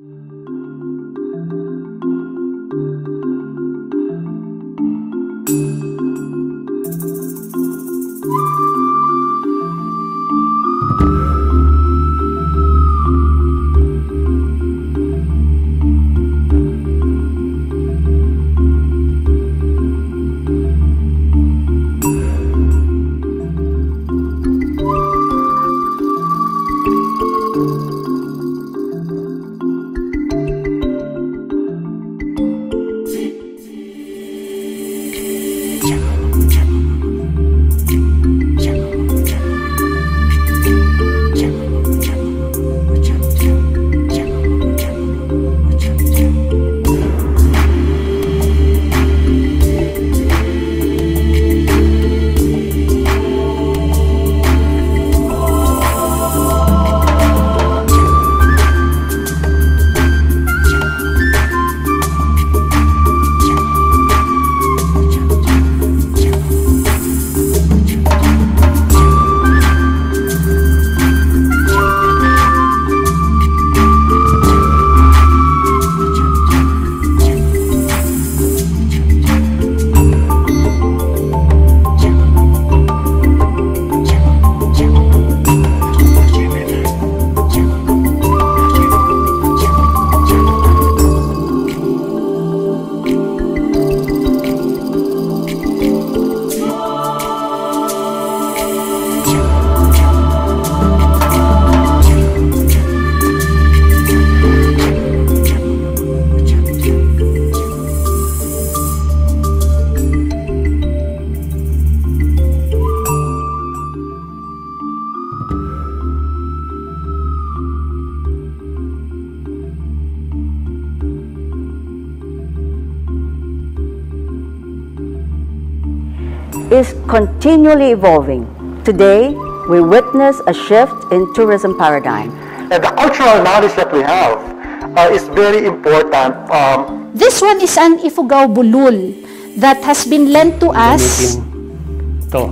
is continually evolving. Today, we witness a shift in tourism paradigm. And the cultural knowledge that we have uh, is very important. Um, This one is an Ifugao Bulul that has been lent to us. Gamitin to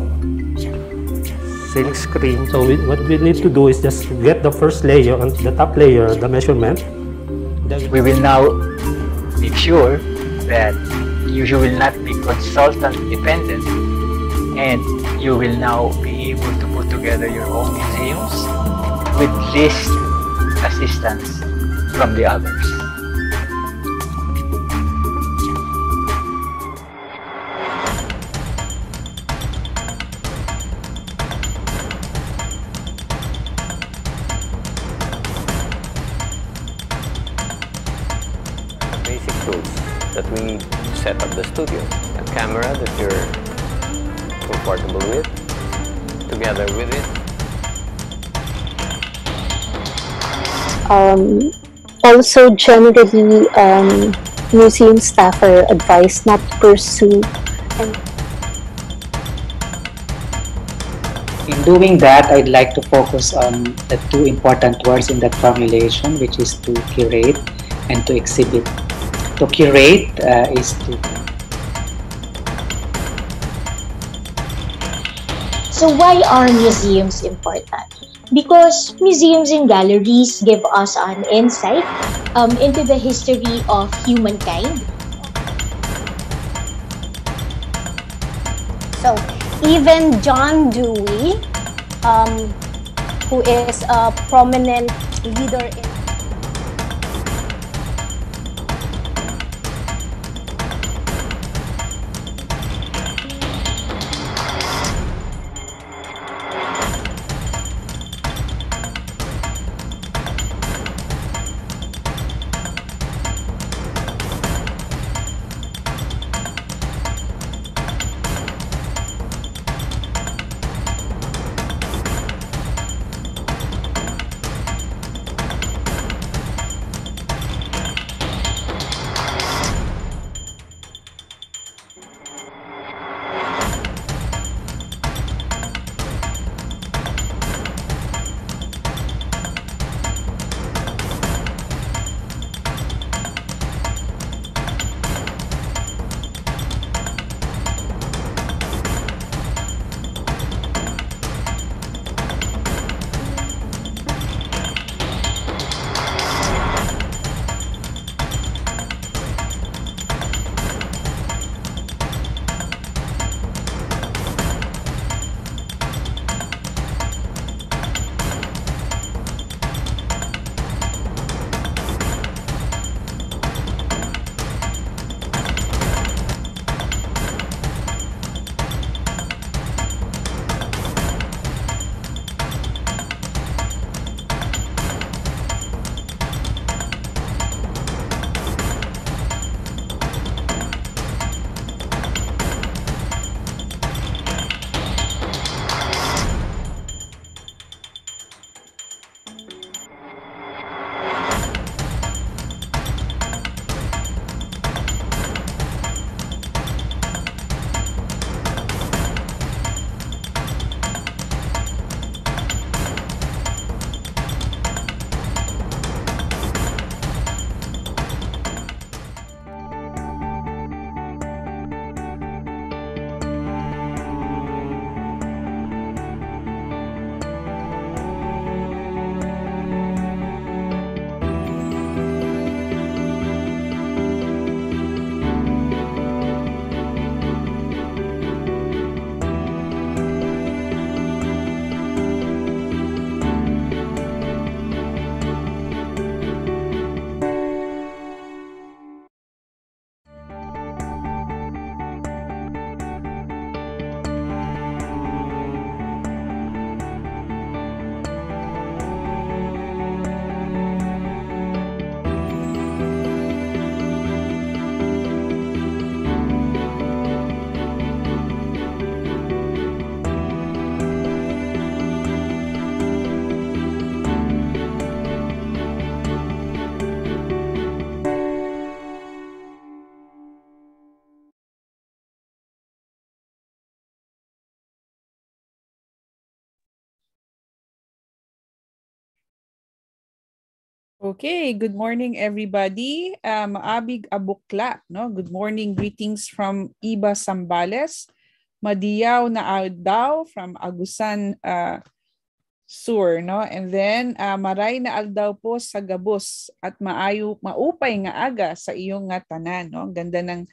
silk screen. So we, what we need to do is just get the first layer and the top layer, the measurement. Then we will now make sure that you will not be consultant dependent and you will now be able to put together your own museums with least assistance from the others. Um, also, generally, um, museum staff are advised not to pursue In doing that, I'd like to focus on the two important words in that formulation, which is to curate and to exhibit. To curate uh, is to So why are museums important? Because museums and galleries give us an insight um, into the history of humankind. So even John Dewey, um, who is a prominent leader in Okay, good morning everybody. Uh, maabig abukla, no? Good morning, greetings from Iba Sambales. Madiyaw na aldaw from Agusan uh, Sur, no? And then uh, maray na aldaw po sa Gabos at maayo maupay nga aga sa iyong nga tanan, no? Ganda ng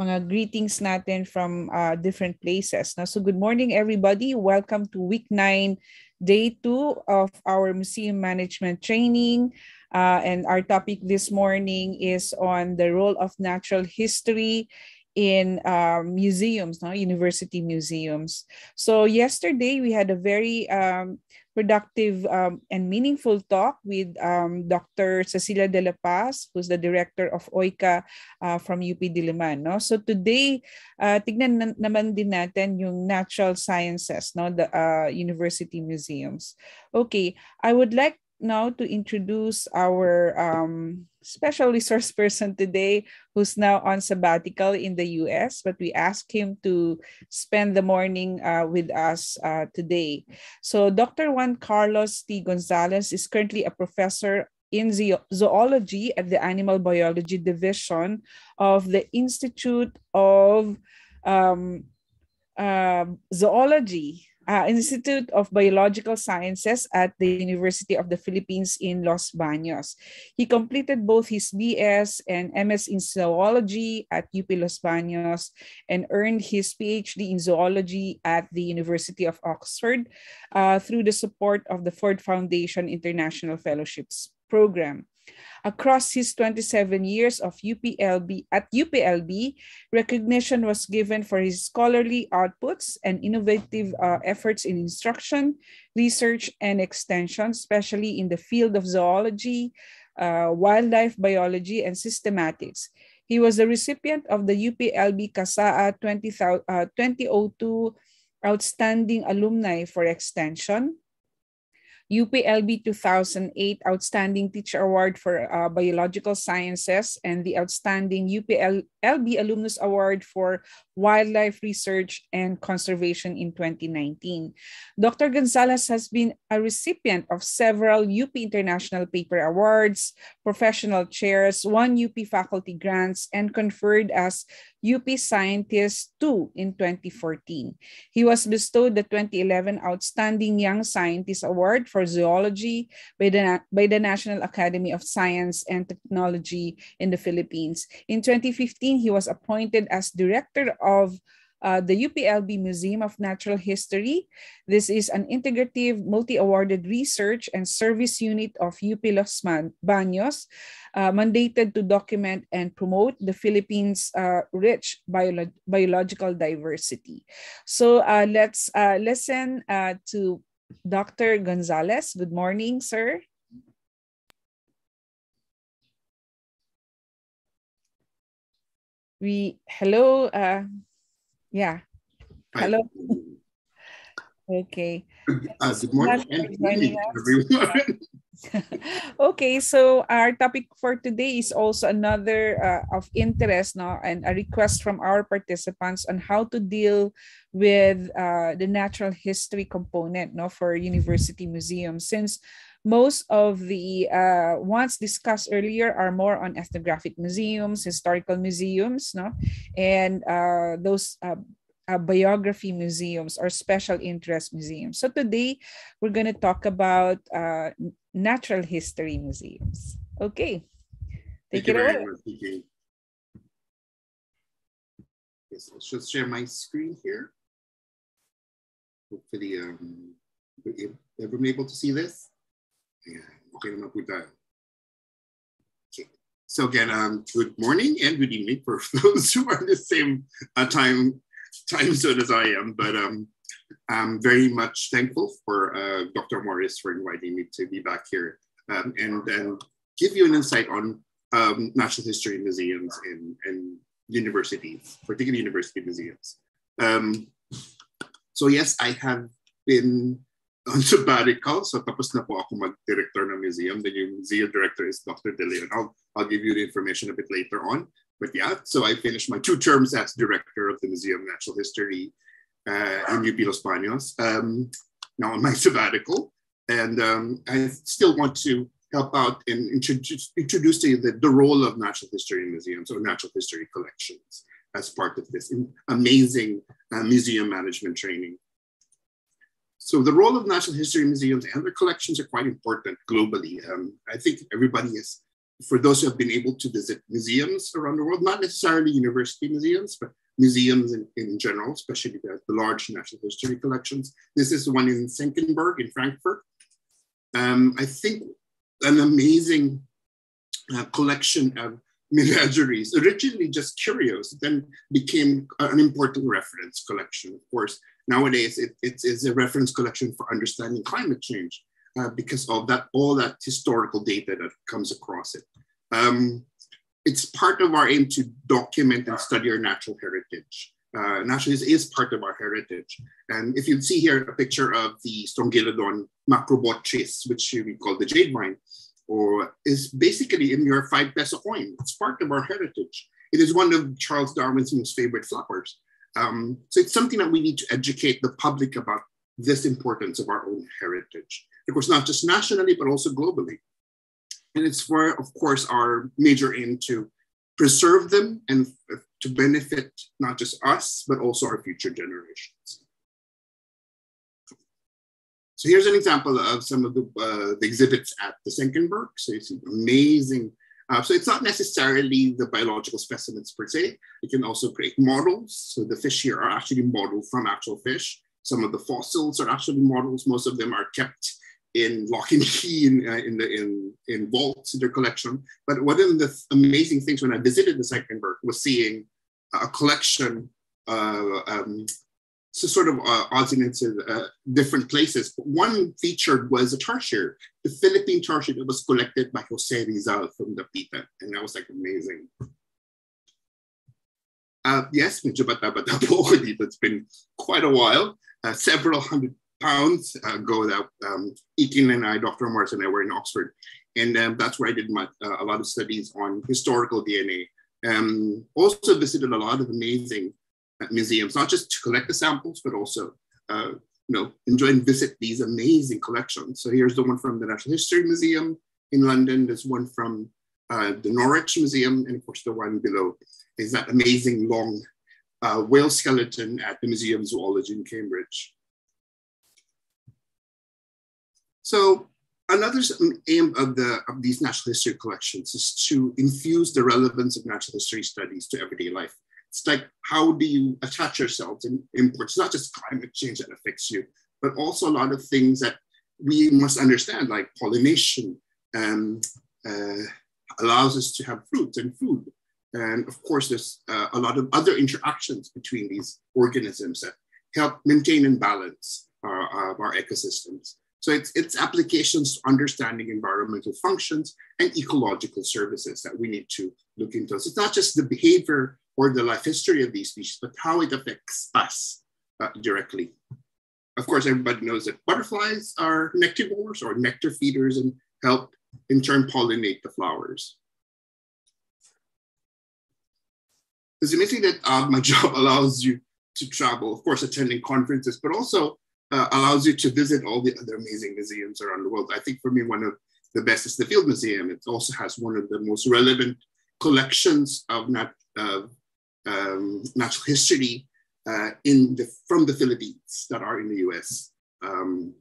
mga greetings natin from uh, different places. No? So good morning everybody. Welcome to week 9, day 2 of our museum management training. Uh, and our topic this morning is on the role of natural history in um, museums, no? university museums. So yesterday we had a very um, productive um, and meaningful talk with um, Dr. Cecilia De La Paz, who's the director of OICA uh, from UP Diliman. No? So today, uh, tignan na naman din natin yung natural sciences, no? the uh, university museums. Okay, I would like now to introduce our um, special resource person today who's now on sabbatical in the US, but we asked him to spend the morning uh, with us uh, today. So Dr. Juan Carlos T. Gonzalez is currently a professor in zoology at the Animal Biology Division of the Institute of um, uh, Zoology uh, Institute of Biological Sciences at the University of the Philippines in Los Baños. He completed both his BS and MS in zoology at UP Los Baños and earned his PhD in zoology at the University of Oxford uh, through the support of the Ford Foundation International Fellowships Program. Across his 27 years of UPLB at UPLB, recognition was given for his scholarly outputs and innovative uh, efforts in instruction, research, and extension, especially in the field of zoology, uh, wildlife biology, and systematics. He was the recipient of the UPLB CASAA 20, uh, 2002 Outstanding Alumni for Extension, UPLB 2008 Outstanding Teacher Award for uh, Biological Sciences and the Outstanding UPLB Alumnus Award for Wildlife Research and Conservation in 2019. Dr. Gonzalez has been a recipient of several UP International Paper Awards, professional chairs, one UP faculty grants, and conferred as UP Scientist 2 in 2014. He was bestowed the 2011 Outstanding Young Scientist Award for Zoology by the, by the National Academy of Science and Technology in the Philippines. In 2015, he was appointed as Director of uh, the UPLB Museum of Natural History. This is an integrative, multi-awarded research and service unit of UP Los Baños, uh, mandated to document and promote the Philippines' uh, rich bio biological diversity. So uh, let's uh, listen uh, to Dr. Gonzalez. Good morning, sir. We hello. Uh, yeah. Hello. okay. Uh, good morning everyone. okay, so our topic for today is also another uh, of interest no, and a request from our participants on how to deal with uh, the natural history component no, for university museums. Since most of the uh, ones discussed earlier are more on ethnographic museums, historical museums, no, and uh, those uh, uh, biography museums or special interest museums. So today we're going to talk about uh, natural history museums. Okay, take Thank it away. Yes, I'll just share my screen here. Hopefully, um, everyone able to see this? Okay naman po tayo. Okay. So again, um, good morning and good evening for those who are in the same uh, time time zone as I am. But um, I'm very much thankful for uh, Dr. Morris for inviting me to be back here um, and, and give you an insight on um, natural history museums and, and universities, particularly university museums. Um, so yes, I have been on sabbatical. So tapos na po ako mag-director ng museum. Then yung museum director is Dr. De Leon. I'll, I'll give you the information a bit later on. But yeah, so I finished my two terms as director of the Museum of Natural History uh, in UP Los Baños. Um, now on my sabbatical. And um, I still want to help out and introduce, introduce the, the role of natural history museums or natural history collections as part of this amazing uh, museum management training. So the role of National history museums and their collections are quite important globally. Um, I think everybody is, for those who have been able to visit museums around the world, not necessarily university museums, but museums in, in general, especially the, the large national history collections. This is the one in Senckenberg in Frankfurt. Um, I think an amazing uh, collection of menageries, originally just curios, then became an important reference collection. Of course, nowadays it, it is a reference collection for understanding climate change uh, because of that all that historical data that comes across it. Um, it's part of our aim to document and study our natural heritage. Uh, is part of our heritage. And if you see here a picture of the Strongylodon macrobotrys, which we call the jade vine, or is basically in your five peso coin. It's part of our heritage. It is one of Charles Darwin's most favorite flowers. Um, so it's something that we need to educate the public about this importance of our own heritage. Of course, not just nationally, but also globally. And it's for, of course, our major aim to preserve them and to benefit not just us, but also our future generations. So here's an example of some of the, uh, the exhibits at the Senckenberg. So you see amazing. Uh, so it's not necessarily the biological specimens per se. You can also create models. So the fish here are actually modeled from actual fish. Some of the fossils are actually models. Most of them are kept in lock and key in, uh, in, the, in, in vaults in their collection. But one of the amazing things when I visited the Senckenberg was seeing a collection, uh, um, so sort of uh, of uh, different places. But one featured was a tarsier, the Philippine tarsier that was collected by Jose Rizal from Dapitan. And that was like amazing. Uh, yes. It's been quite a while, uh, several hundred pounds ago that um, Ikin and I, Dr. Morris and I were in Oxford. And um, that's where I did my, uh, a lot of studies on historical DNA. Um, also visited a lot of amazing museums, not just to collect the samples, but also uh, you know, enjoy and visit these amazing collections. So here's the one from the Natural History Museum in London. There's one from uh, the Norwich Museum, and of course the one below is that amazing long uh, whale skeleton at the Museum of Zoology in Cambridge. So another aim of, the, of these natural history collections is to infuse the relevance of natural history studies to everyday life. It's like, how do you attach yourself imports? It's not just climate change that affects you, but also a lot of things that we must understand, like pollination um, uh, allows us to have fruits and food. And of course, there's uh, a lot of other interactions between these organisms that help maintain and balance our, our ecosystems. So it's, it's applications to understanding environmental functions and ecological services that we need to look into. So it's not just the behavior or the life history of these species, but how it affects us uh, directly. Of course, everybody knows that butterflies are nectivores or nectar feeders and help in turn pollinate the flowers. It's amazing that uh, my job allows you to travel, of course, attending conferences, but also uh, allows you to visit all the other amazing museums around the world. I think for me, one of the best is the Field Museum. It also has one of the most relevant collections of nat- um, natural history uh, in the, from the Philippines that are in the US. Um,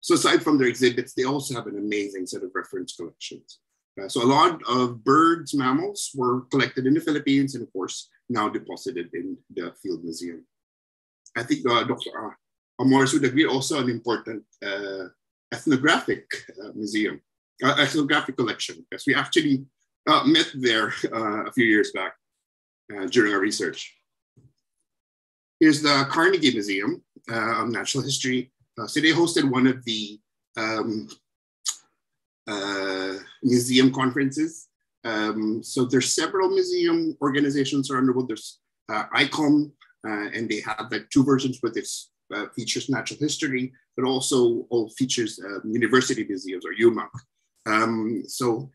so aside from their exhibits, they also have an amazing set of reference collections. Uh, so a lot of birds, mammals were collected in the Philippines and of course now deposited in the Field Museum. I think uh, Dr. Morris would agree also an important uh, ethnographic uh, museum, uh, ethnographic collection, because we actually met there a few years back uh, during our research. Here's the Carnegie Museum of Natural History. so they hosted one of the um, museum conferences. Um, so there's several museum organizations around the world. There's ICOM, and they have like two versions, but it's uh, features natural history, but also all features uh, university museums or UMAC. Um, so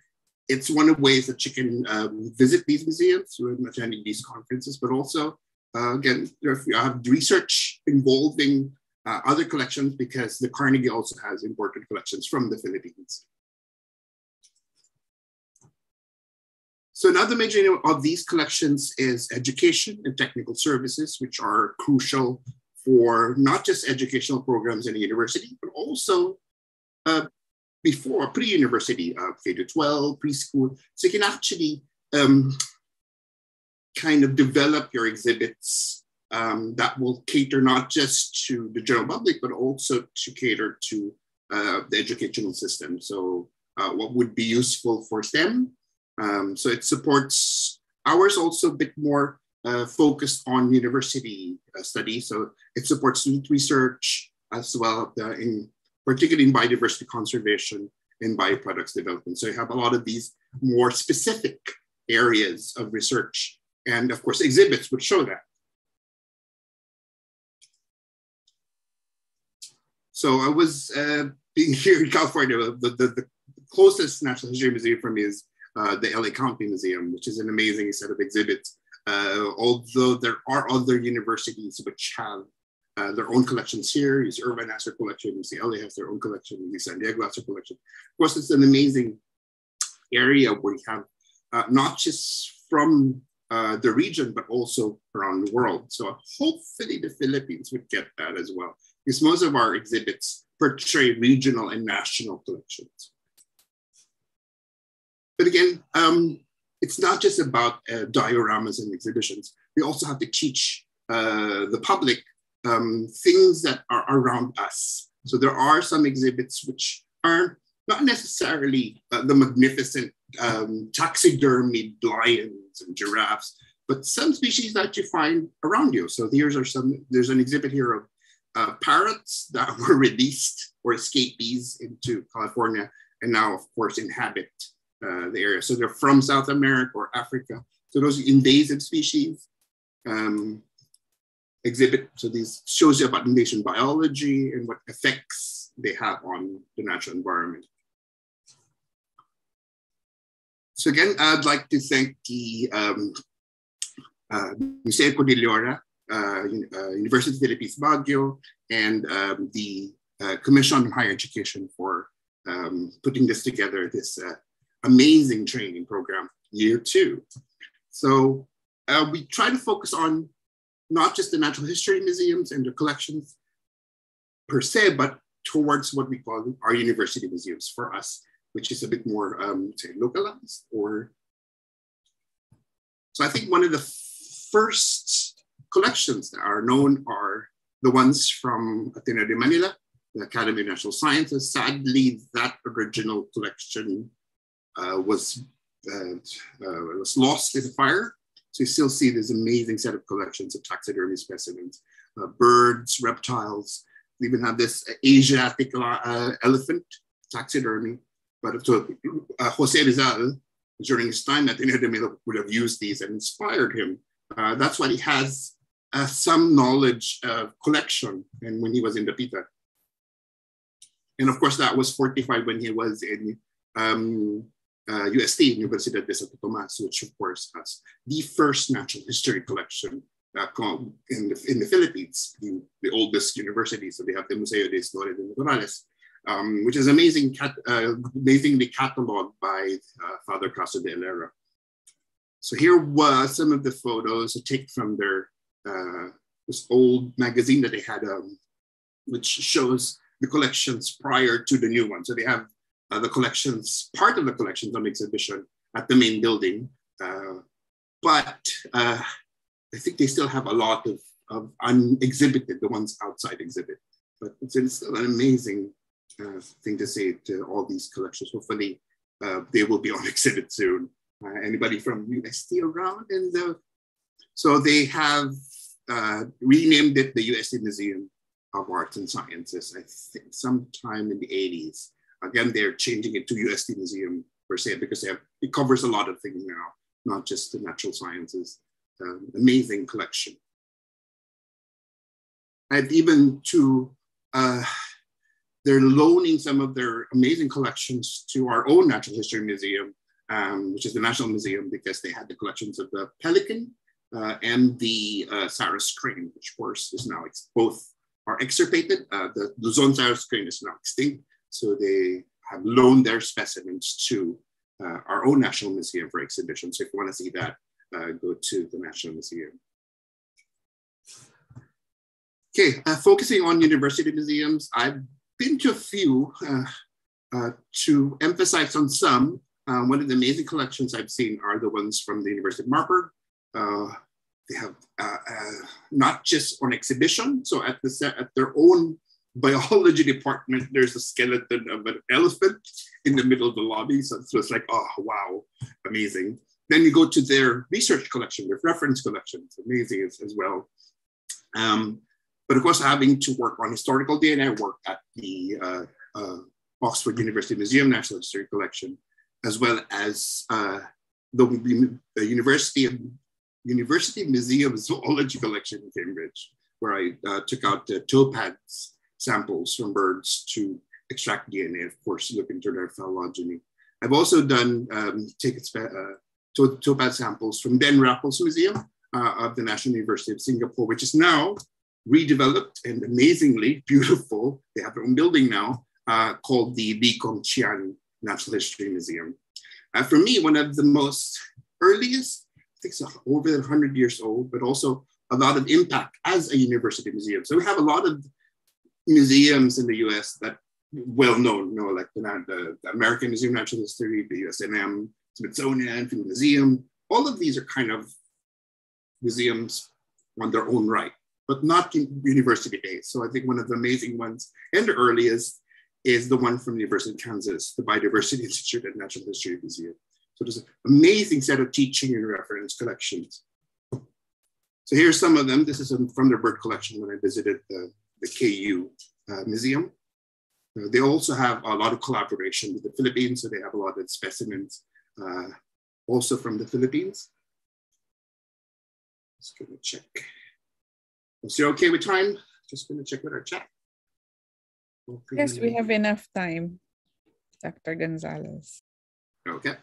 it's one of the ways that you can um, visit these museums through attending these conferences, but also, uh, again, if you have research involving uh, other collections because the Carnegie also has important collections from the Philippines. So another major of these collections is education and technical services, which are crucial for not just educational programs in a university, but also uh, before pre-university, uh, K to 12, preschool. So you can actually um, kind of develop your exhibits um, that will cater not just to the general public, but also to cater to uh, the educational system. So uh, what would be useful for STEM. Um, so it supports ours also a bit more uh, focused on university uh, studies. So it supports student research as well, uh, in particularly in biodiversity conservation and bioproducts development. So you have a lot of these more specific areas of research. And of course, exhibits would show that. So I was uh, being here in California, the, the, the, closest Natural History Museum for me is uh, the LA County Museum, which is an amazing set of exhibits. Uh, although there are other universities which have uh, their own collections here. You see Irvine has their collection, you see LA has their own collection, you see San Diego has their collection. Of course, it's an amazing area where you have uh, not just from uh, the region, but also around the world. So hopefully the Philippines would get that as well, because most of our exhibits portray regional and national collections. But again, um, it's not just about uh, dioramas and exhibitions. We also have to teach uh, the public um, things that are around us. So there are some exhibits which are not necessarily uh, the magnificent um, taxidermied lions and giraffes, but some species that you find around you. So here's are some. There's an exhibit here of uh, parrots that were released or escapees into California, and now, of course, inhabit uh, the area. So they're from South America or Africa. So those invasive species. Um, exhibit. So this shows you about invasive biology and what effects they have on the natural environment. So again, I'd like to thank the um, uh, Museo Kordilyera, uh, uh, University of Philippines Baguio, and um, the uh, Commission on Higher Education for um, putting this together, this uh, amazing training program, year two. So uh, we try to focus on not just the natural history museums and their collections per se, but towards what we call our university museums for us, which is a bit more, um, say, localized or. So I think one of the first collections that are known are the ones from Ateneo de Manila, the Academy of Natural Sciences. Sadly, that original collection uh, was uh, uh, was lost in the fire. So you still see this amazing set of collections of taxidermy specimens, uh, birds, reptiles. We even have this Asiatic uh, elephant taxidermy. But so, uh, Jose Rizal, during his time at Ateneo de Manila, would have used these and inspired him. Uh, that's why he has uh, some knowledge of collection and when he was in Dapitan. And of course, that was fortified when he was in um, uh, UST, Universidad de Santo Tomas, which of course has the first natural history collection uh, in, the, in the Philippines, the, the, oldest university. So they have the Museo de Historia de Naturales, um, which is amazing, cat, uh, amazingly cataloged by uh, Father Casto de Elera. So here was some of the photos taken from their uh, this old magazine that they had, um, which shows the collections prior to the new one. So they have uh, the collections, part of the collections on exhibition at the main building. Uh, but uh, I think they still have a lot of, of unexhibited, the ones outside exhibit. But it's, it's still an amazing uh, thing to say to all these collections. Hopefully, uh, they will be on exhibit soon. Uh, anybody from UST around? And the, so they have renamed it the UST Museum of Arts and Sciences, I think sometime in the 80s. Again, they're changing it to UST Museum per se because have, it covers a lot of things now, not just the natural sciences. Um, amazing collection. And even to, uh, they're loaning some of their amazing collections to our own Natural History Museum, um, which is the National Museum, because they had the collections of the pelican uh, and the uh, crane, which of course is now both are extirpated. Uh, the Luzon Sarus crane is now extinct, so they have loaned their specimens to uh, our own National Museum for exhibition. So if you want to see that, uh, go to the National Museum. Okay, uh, focusing on university museums, I've been to a few uh, uh, to emphasize on some. Um, one of the amazing collections I've seen are the ones from the University of Marburg. They have not just on exhibition, so at, the, at their own biology department, there's a skeleton of an elephant in the middle of the lobby. So, so it's like, oh, wow, amazing. Then you go to their research collection, their reference collection. It's amazing as, as well. Um, but of course, having to work on historical DNA, I worked at the uh, uh, Oxford University Museum National History Collection, as well as uh, the, University of University Museum Zoology Collection in Cambridge, where I uh, took out the toepad samples from birds to extract DNA, of course, look into their phylogeny. I've also done um, take uh, toepad samples from Ben Raffles Museum uh, of the National University of Singapore, which is now redeveloped and amazingly beautiful. They have their own building now uh, called the Lee Kong Chian Natural History Museum. Uh, for me, one of the most earliest, I think it's over 100 years old, but also a lot of impact as a university museum. So we have a lot of museums in the US that well known, you know, like the, the, the American Museum of Natural History, the USNM, Smithsonian, Field Museum. All of these are kind of museums on their own right, but not university based. So I think one of the amazing ones and the earliest is the one from the University of Kansas, the Biodiversity Institute and Natural History Museum. So there's an amazing set of teaching and reference collections. So here's some of them. This is from their bird collection when I visited the, the KU uh, Museum. Uh, they also have a lot of collaboration with the Philippines, so they have a lot of specimens uh, also from the Philippines. Just gonna check. Is it okay with time? Just gonna check with our chat. Okay. Yes, we have enough time, Dr. Gonzalez. Okay.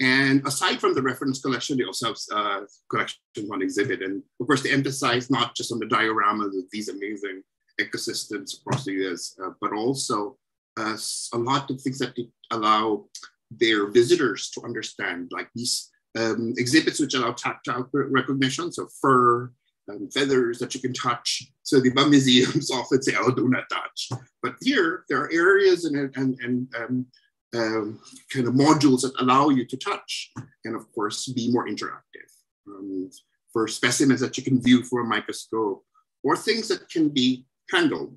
And aside from the reference collection, they also have uh, collections on exhibit. And of course, they emphasize not just on the dioramas of these amazing ecosystems across the US, uh, but also uh, a lot of things that allow their visitors to understand, like these um, exhibits which allow tactile recognition, so fur, and feathers that you can touch. So the museums often say, oh, do not touch. But here, there are areas and, and, and um, um, kind of modules that allow you to touch and, of course, be more interactive. Um, for specimens that you can view through a microscope or things that can be handled.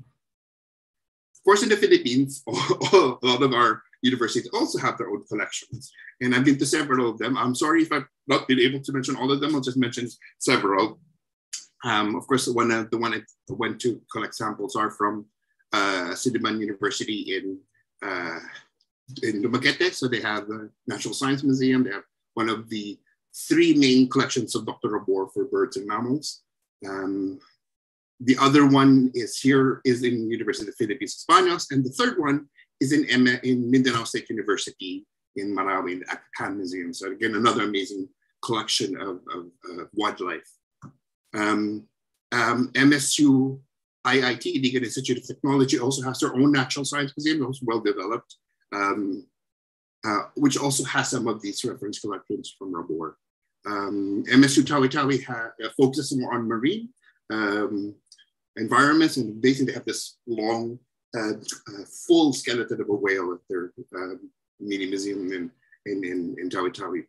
Of course, in the Philippines, a lot of our universities also have their own collections. And I've been to several of them. I'm sorry if I've not been able to mention all of them. I'll just mention several. Um, of course, the one, uh, the one I went to collect samples are from uh, Silliman University in, uh, in Dumaguete. So they have the Natural Science Museum. They have one of the three main collections of Dr. Rabor for birds and mammals. Um, the other one is here is in University of the Philippines, Los Baños, and the third one is in, in Mindanao State University in Marawi, in the Aga Khan Museum. So again, another amazing collection of, of uh, wildlife. Um, um, MSU IIT, Iligan Institute of Technology, also has their own natural science museum, also well developed, um, uh, which also has some of these reference collections from Rabor. Um, MSU Tawi Tawi uh, focuses more on marine um, environments, and basically they have this long, uh, uh, full skeleton of a whale at their um, mini museum in, in, in, in Tawi Tawi.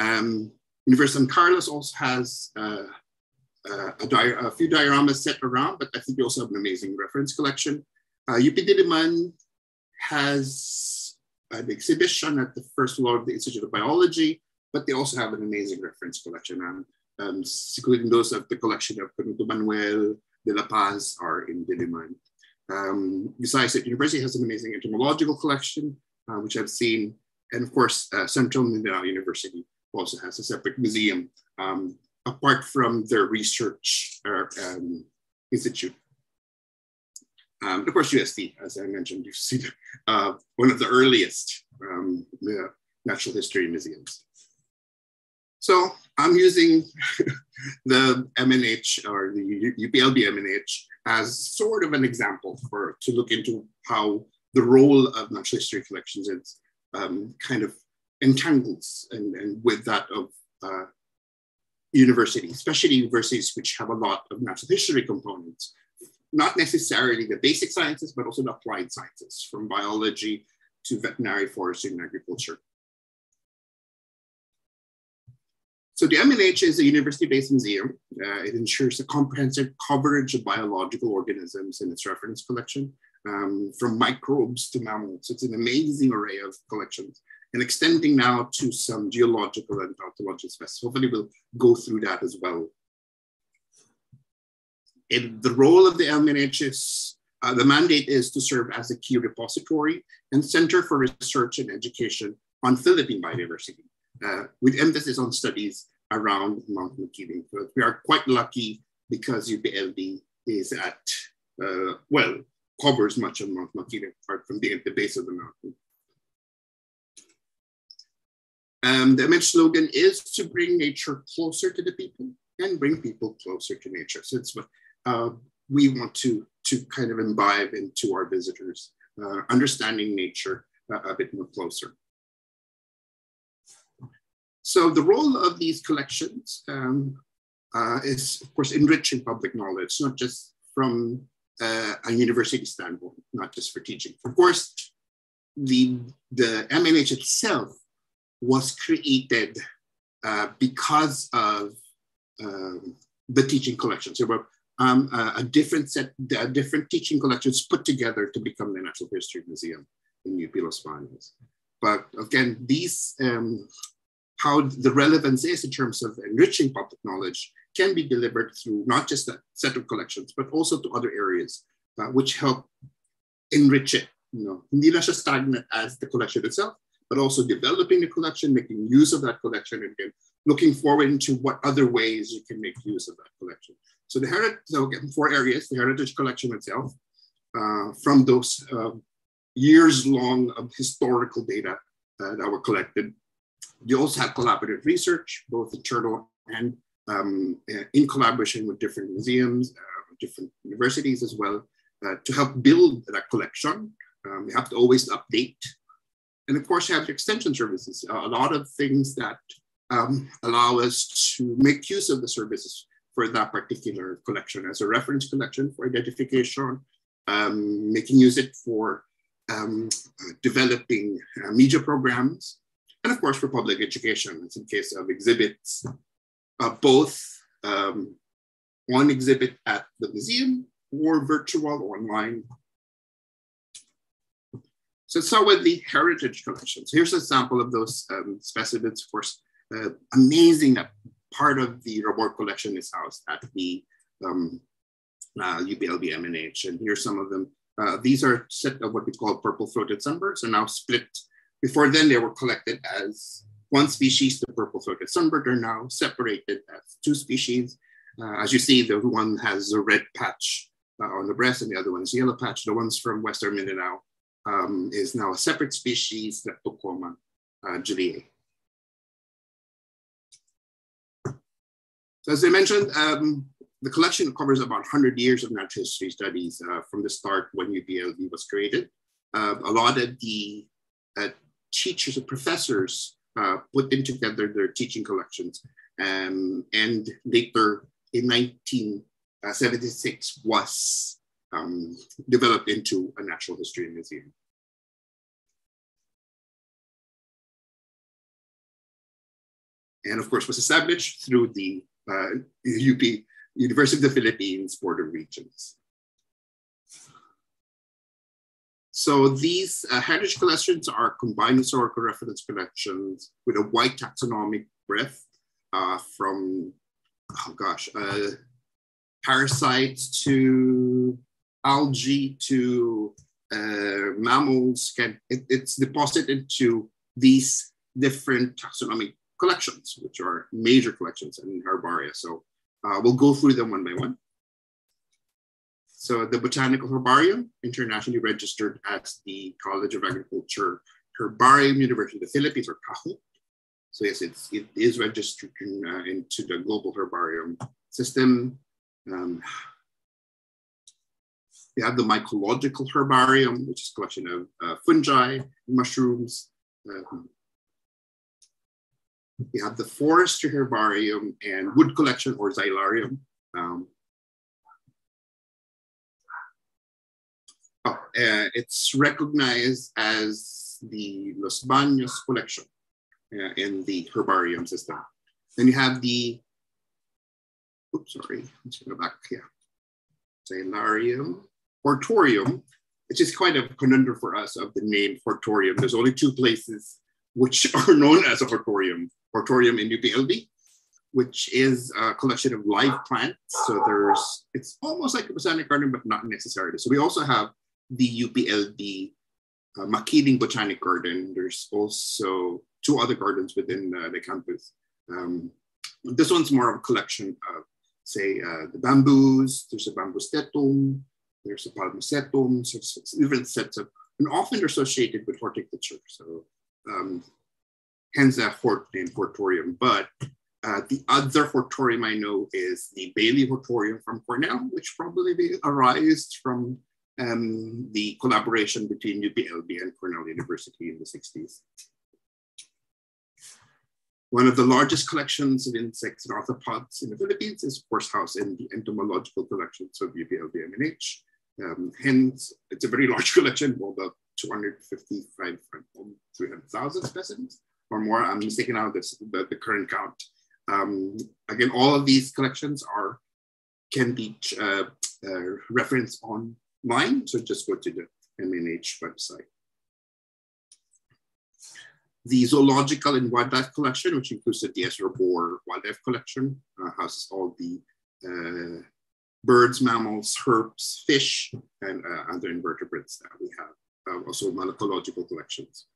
Um, University of San Carlos also has uh, a, di- a, few dioramas set around, but I think they also have an amazing reference collection. Uh, UP Diliman has an exhibition at the first floor of the Institute of Biology, but they also have an amazing reference collection, um, um, including those of the collection of Canuto Manuel de la Paz are in Diliman. Um, besides that, university has an amazing entomological collection, uh, which I've seen. And of course, uh, Central Mindanao University also has a separate museum, um, apart from their research uh, um, institute. Um, of course, UST, as I mentioned, you see uh, one of the earliest um, natural history museums. So I'm using the MNH or the UPLB MNH as sort of an example for to look into how the role of natural history collections is um, kind of entangles and, and with that of uh, universities, especially universities which have a lot of natural history components, not necessarily the basic sciences, but also the applied sciences, from biology to veterinary, forestry, and agriculture. So the MNH is a university-based museum. Uh, it ensures a comprehensive coverage of biological organisms in its reference collection, um, from microbes to mammals. It's an amazing array of collections and extending now to some geological and ontological specimens. Hopefully we'll go through that as well. And the role of the MNH is, uh, the mandate is to serve as a key repository and center for research and education on Philippine biodiversity uh, with emphasis on studies around Mount Makiling. But we are quite lucky because UPLB is at, uh, well, covers much of Mount Makiling apart from being at the base of the mountain. Um, the image slogan is to bring nature closer to the people and bring people closer to nature. So it's what uh, we want to, to kind of imbibe into our visitors, uh, understanding nature uh, a bit more closer. So the role of these collections um, uh, is, of course, enriching public knowledge, not just from uh, a university standpoint, not just for teaching. Of course, the, the MNH itself was created uh, because of um, the teaching collections. There were um, a, a, different set, a different teaching collections put together to become the Natural History Museum in UP Los Baños. But again, these um, how the relevance is in terms of enriching public knowledge can be delivered through not just a set of collections, but also to other areas, uh, which help enrich it. You know, hindi stagnant as the collection itself, but also developing the collection, making use of that collection, and again, looking forward into what other ways you can make use of that collection. So the heritage, so again, four areas, the heritage collection itself, uh, from those uh, years long of historical data uh, that were collected you also have collaborative research, both internal and um, in collaboration with different museums, uh, different universities as well, uh, to help build that collection. Um, you have to always update. And of course, you have extension services, a lot of things that um, allow us to make use of the services for that particular collection as a reference collection for identification, um, making use it for um, developing uh, media programs, and of course for public education. It's in case of exhibits, uh, both um, one exhibit at the museum or virtual online. So let's with the heritage collections. Here's a sample of those um, specimens. Of course, uh, amazing that part of the report collection is housed at the um, uh, UPLB MNH. And here's some of them. Uh, these are set of what we call purple-throated sunbirds are now split before then, they were collected as one species, the purple-throated sunbird, are now separated as two species. Uh, as you see, the one has a red patch uh, on the breast and the other one is yellow patch. The ones from Western Mindanao um, is now a separate species, Leptocoma uh, juliae. So as I mentioned, um, the collection covers about 100 years of natural history studies uh, from the start when UPLB was created. Uh, a lot of the uh, teachers and professors uh, putting together their teaching collections. Um, and later in 1976 was um, developed into a natural history museum. And of course was established through the uh, UP, University of the Philippines Board of Regents. So these uh, heritage collections are combined historical reference collections with a wide taxonomic breadth uh, from, oh gosh, uh, parasites to algae to uh, mammals. Can, it, it's deposited into these different taxonomic collections, which are major collections in herbaria. So uh, we'll go through them one by one. So the Botanical Herbarium, internationally registered as the College of Agriculture Herbarium University of the Philippines, or CAHU. So yes, it's, it is registered in, uh, into the global herbarium system. Um, We have the mycological herbarium, which is a collection of uh, fungi, mushrooms. Um, we have the forestry herbarium and wood collection or xylarium. Um, oh, uh, it's recognized as the Los Baños collection uh, in the herbarium system. Then you have the, oops, sorry, let's go back here. Xylarium, Hortorium, which is quite a conundrum for us of the name Hortorium. There's only two places which are known as a Hortorium. Hortorium in UPLB, which is a collection of live plants. So there's, it's almost like a botanic garden, but not necessarily. So we also have the UPLB uh, Makiling Botanic Garden. There's also two other gardens within uh, the campus. Um, this one's more of a collection of, say, uh, the bamboos. There's a bambusetum, there's a sets of, and often associated with horticulture. So um, hence that hort name hortorium. But uh, the other hortorium I know is the Bailey hortorium from Cornell, which probably arose from um, the collaboration between UPLB and Cornell University in the 60s. One of the largest collections of insects and arthropods in the Philippines is, of course, housed in the entomological collections of UPLB MNH. Um, hence, it's a very large collection, well, about 255, 300,000 specimens or more. I'm mistaken out the, the current count. Um, again, all of these collections are can be uh, uh, referenced online, so just go to the MNH website. The zoological and wildlife collection, which includes the DS wildlife collection, uh, has all the uh, birds, mammals, herps, fish, and uh, other invertebrates that we have. Uh, also malacological collections.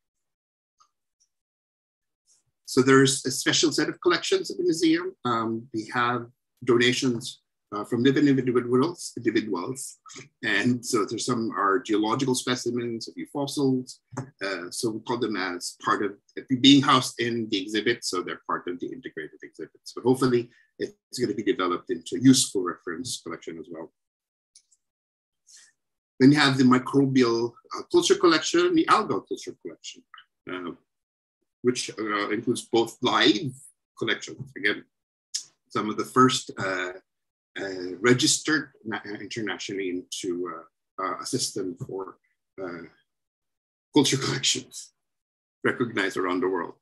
So there's a special set of collections at the museum. Um, we have donations uh, from living individuals, individuals. And so there's some are geological specimens, a few fossils. Uh, so we call them as part of being housed in the exhibit. So they're part of the integrated exhibit. So hopefully it's going to be developed into a useful reference collection as well. Then you have the microbial uh, culture collection, the algal culture collection. Uh, which uh, includes both live collections. Again, some of the first uh, uh, registered internationally into a system for culture collections recognized around the world.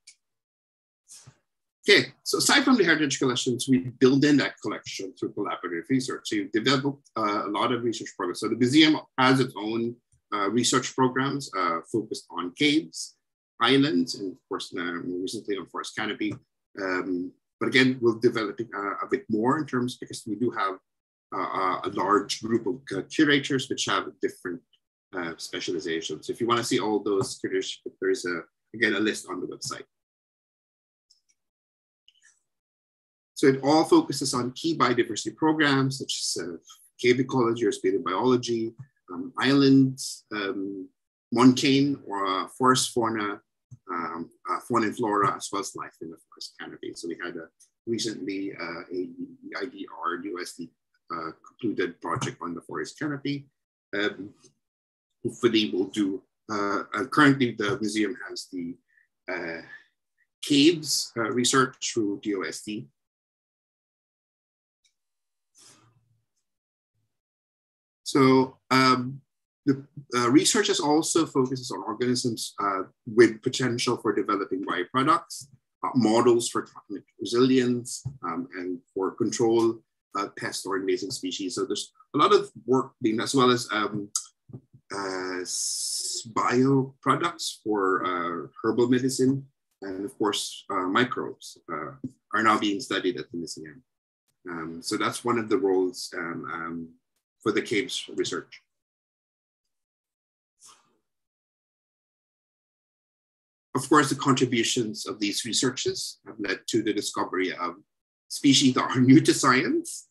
Okay, so aside from the heritage collections, we build in that collection through collaborative research. So you develop uh, a lot of research programs. So the museum has its own uh, research programs uh, focused on caves, islands, and of course, uh, more recently on Forest Canopy. Um, but again, we'll develop it uh, a bit more in terms because we do have uh, a large group of uh, curators which have different uh, specializations. If you want to see all those curators, there's a again a list on the website. So it all focuses on key biodiversity programs such as uh, cave ecology or speleobiology, um, islands, um, montane or forest fauna, um, uh, flora, as well as life in the forest canopy. So we had a recently uh, a IDR USD uh, concluded project on the forest canopy. Um, hopefully we'll do, uh, uh, currently the museum has the uh, caves uh, research through DOST. So um, the uh, research is also focuses on organisms uh, with potential for developing bioproducts, uh, models for climate resilience, um, and for control uh, pest or invasive species. So there's a lot of work being, as well as um, uh, bioproducts for uh, herbal medicine, and of course, microbes are now being studied at the museum. Um, so that's one of the roles um, um, for the caves research. Of course, the contributions of these researches have led to the discovery of species that are new to science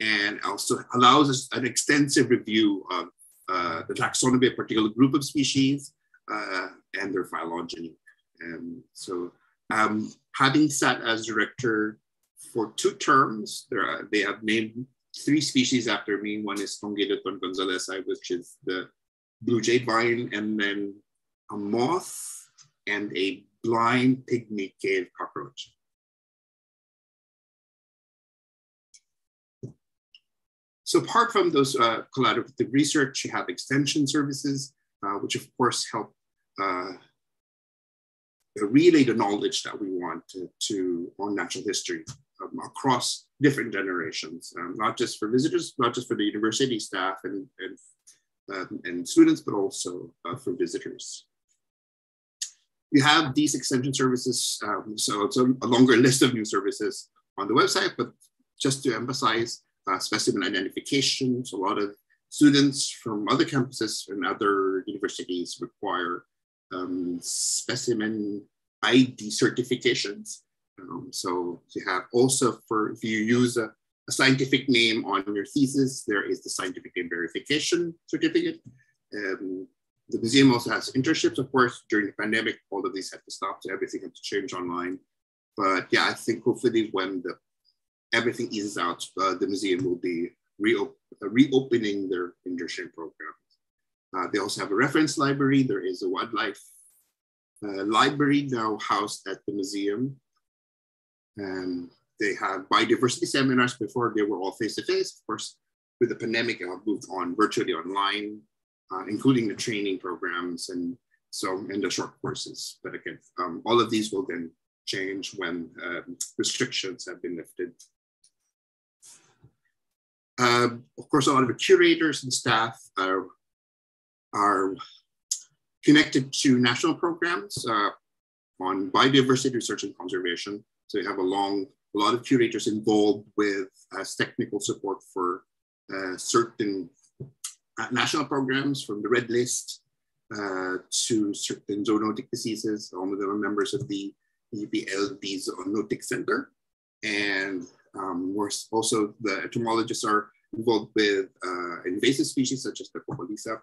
and also allows us an extensive review of uh, the taxonomy of a particular group of species uh, and their phylogeny. And so um, having sat as director for two terms, are, they have named three species after me. One is Strongylodon gonzalesi, which is the blue jade vine, and then a moth and a blind pygmy cave cockroach. So apart from those uh, collaborative research, you have extension services, uh, which of course help uh, relay the knowledge that we want to, to on natural history um, across different generations, um, not just for visitors, not just for the university staff and, and, um, and students, but also uh, for visitors. We have these extension services, um, so it's a, a, longer list of new services on the website, but just to emphasize uh, specimen identifications, a lot of students from other campuses and other universities require um, specimen ID certifications. Um, so you have also for, if you use a, a, scientific name on your thesis, there is the scientific name verification certificate. Um, the museum also has internships, of course, during the pandemic, all of these had to stop, so everything had to change online. But yeah, I think hopefully when the everything eases out, uh, the museum will be reop uh, reopening their internship program. Uh, they also have a reference library. There is a wildlife uh, library now housed at the museum. And they have biodiversity seminars before they were all face-to-face. Of course, with the pandemic, it moved on virtually online, uh, including the training programs and so and the short courses. But again, um, all of these will then change when um, restrictions have been lifted. Uh, of course, a lot of the curators and staff are, are connected to national programs uh, on biodiversity research and conservation. So you have a long, a lot of curators involved with uh, technical support for uh, certain national programs from the Red List uh, to certain zoonotic diseases. All of them are members of the UPLB Zoonotic Center. And um, also the entomologists are involved with uh, invasive species such as the Cocolisap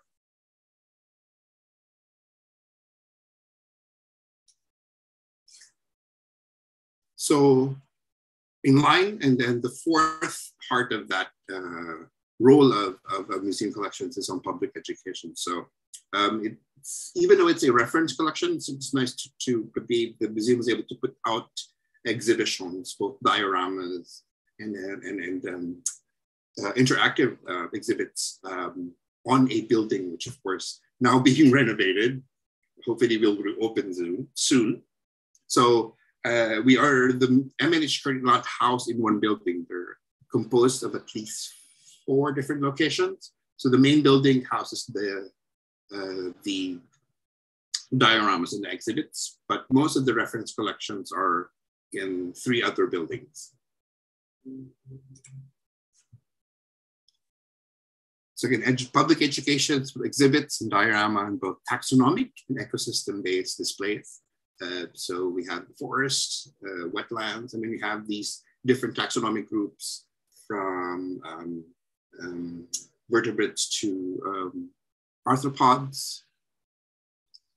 So in line, and then the fourth part of that uh, role of, of, of, museum collections is on public education. So um, even though it's a reference collection, it's, nice to, to, be, the museum was able to put out exhibitions, both dioramas and, and, and um, uh, interactive uh, exhibits um, on a building, which of course now being renovated, hopefully will reopen soon. soon. So uh, we are the MNH currently not housed in one building. They're composed of at least four different locations. So the main building houses the uh, the dioramas and exhibits, but most of the reference collections are in three other buildings. So again, edu public education exhibits and diorama and both taxonomic and ecosystem-based displays. Uh, so we have forests, uh, wetlands, and then we have these different taxonomic groups from um, um, vertebrates to um, arthropods.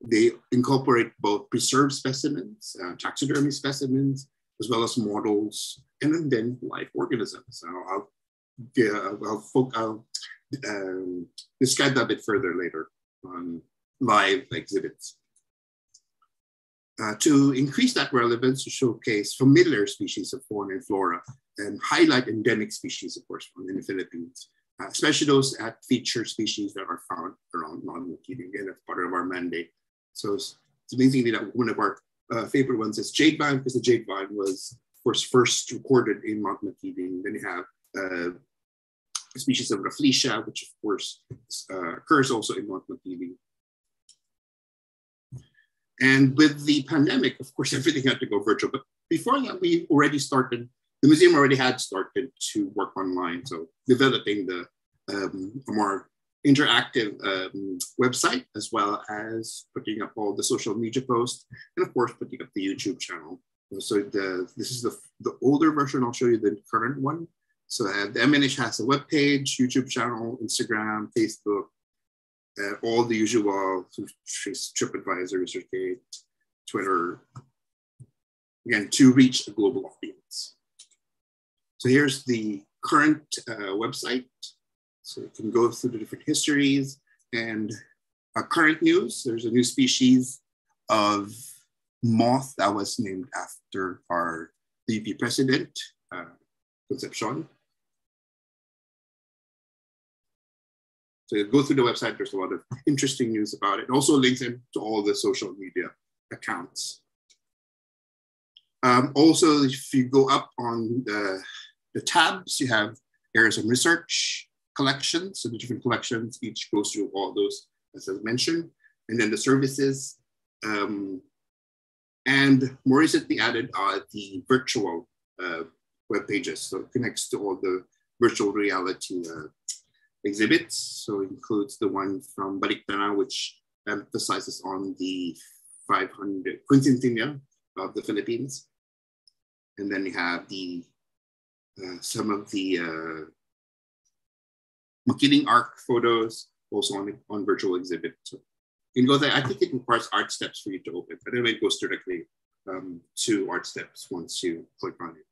They incorporate both preserved specimens, uh, taxidermy specimens, as well as models, and then live organisms. So I'll, yeah, I'll, I'll um, describe that a bit further later on live exhibits. Uh, to increase that relevance, to showcase familiar species of fauna and flora and highlight endemic species, of course, in the Philippines, uh, especially those that feature species that are found around non-Again, that's part of our mandate. So it's, it's amazing that one of our uh, favorite ones is jade vine, because the jade vine was, of course, first recorded in Mount Makiling. Then you have uh, species of Rafflesia, which of course uh, occurs also in Mount Makiling. And with the pandemic, of course, everything had to go virtual. But before that, we already started, the museum already had started to work online. So developing the um, a more interactive um, website, as well as putting up all the social media posts, and of course, putting up the YouTube channel. So the, this is the, the older version. I'll show you the current one. So uh, the MNH has a web page, YouTube channel, Instagram, Facebook, all the usual trip TripAdvisor, ResearchGate, Twitter, again, to reach a global audience. So here's the current uh, website. So you can go through the different histories and uh, current news. There's a new species of moth that was named after our UP president, uh, Concepcion. So go through the website, there's a lot of interesting news about it. Also links into all the social media accounts. Um, also, if you go up on the, the tabs, you have areas of research, collections, so the different collections, each goes through all those, as I mentioned. And then the services, um, and more recently added are the virtual uh, web pages. So it connects to all the virtual reality uh, exhibits. So includes the one from Baliktana, which emphasizes on the 500 quincentennial of the Philippines. And then you have the uh, some of the uh, Makiling Arc photos also on, on virtual exhibit. So go there. I think it requires Artsteps for you to open, but anyway, it goes directly um, to Artsteps once you click on it.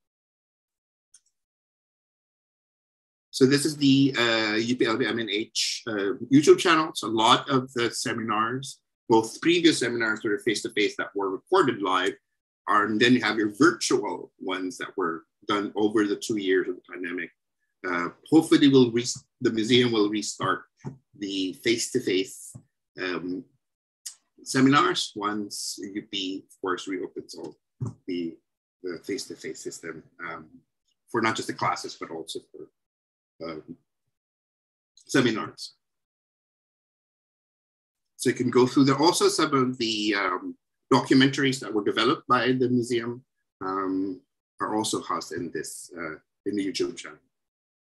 So this is the uh, UPLB MNH uh, YouTube channel. So a lot of the seminars, both previous seminars that are face-to-face that were recorded live, are, and then you have your virtual ones that were done over the two years of the pandemic. Uh, hopefully, we'll the museum will restart the face-to-face um, seminars once UP, of course, reopens all the, the face-to-face system um, for not just the classes, but also for seminars. So you can go through there. Also, some of the um, documentaries that were developed by the museum um, are also housed in this uh, in the YouTube channel.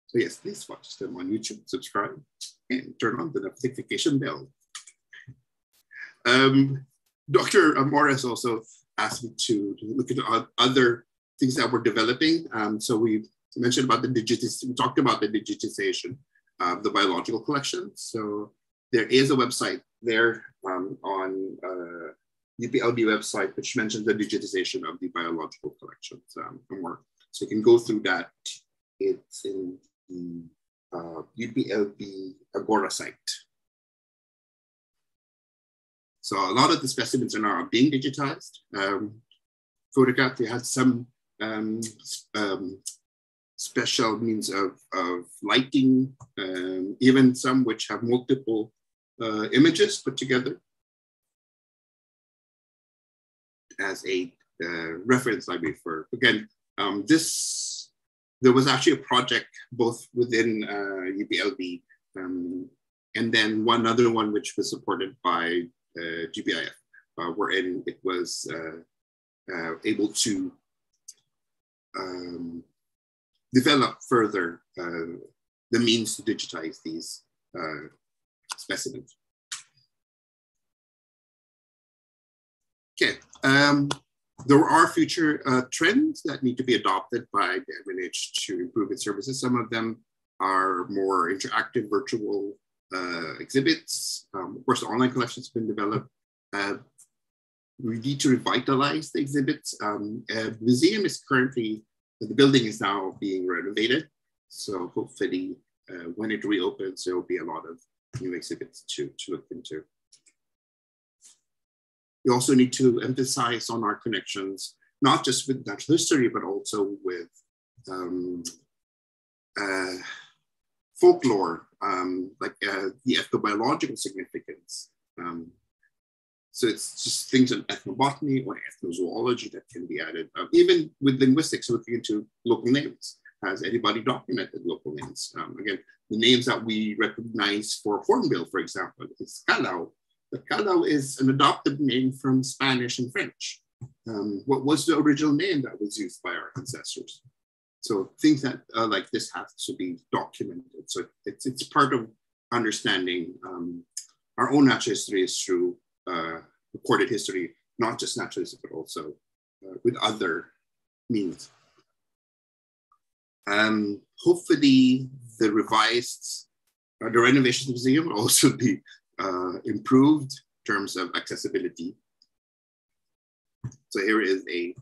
So yes, please watch them on YouTube, subscribe, and turn on the notification bell. Um, Dr. Morris also asked me to, to look at other things that we're developing. Um, so we mentioned about the digitization, we talked about the digitization of the biological collection. So there is a website there um, on uh, UPLB website, which mentions the digitization of the biological collections um. So you can go through that. It's in the uh, UPLB Agora site. So a lot of the specimens are now being digitized. Um, they had some um, um, special means of, of lighting, um, even some which have multiple uh, images put together as a uh, reference library for, again, um, this, there was actually a project both within uh, UPLB um, and then one other one which was supported by uh, GBIF, uh, wherein it was uh, able to um, develop further the means to digitize these specimens. Okay, um, there are future uh, trends that need to be adopted by the MNH to improve its services. Some of them are more interactive virtual uh, exhibits. Um, of course, the online collection has been developed. Uh, we need to revitalize the exhibits. Um, the museum is currently, the building is now being renovated. So hopefully uh, when it reopens, there will be a lot of new exhibits to, to look into. We also need to emphasize on our connections, not just with natural history, but also with um, uh, folklore, um, like uh, the ethnobiological significance. Um, so it's just things in ethnobotany or ethnozoology that can be added. Um, even with linguistics, looking into local names. Has anybody documented local names? Um, again, the names that we recognize for Hornbill, for example, is Calao. But Calao is an adopted name from Spanish and French. Um, what was the original name that was used by our ancestors? So things that uh, like this have to be documented. So it's, it's part of understanding um, our own natural history is through recorded history, not just natural history, but also uh, with other means. Um, hopefully the revised, uh, the renovations of the museum will also be uh, improved in terms of accessibility. So here is a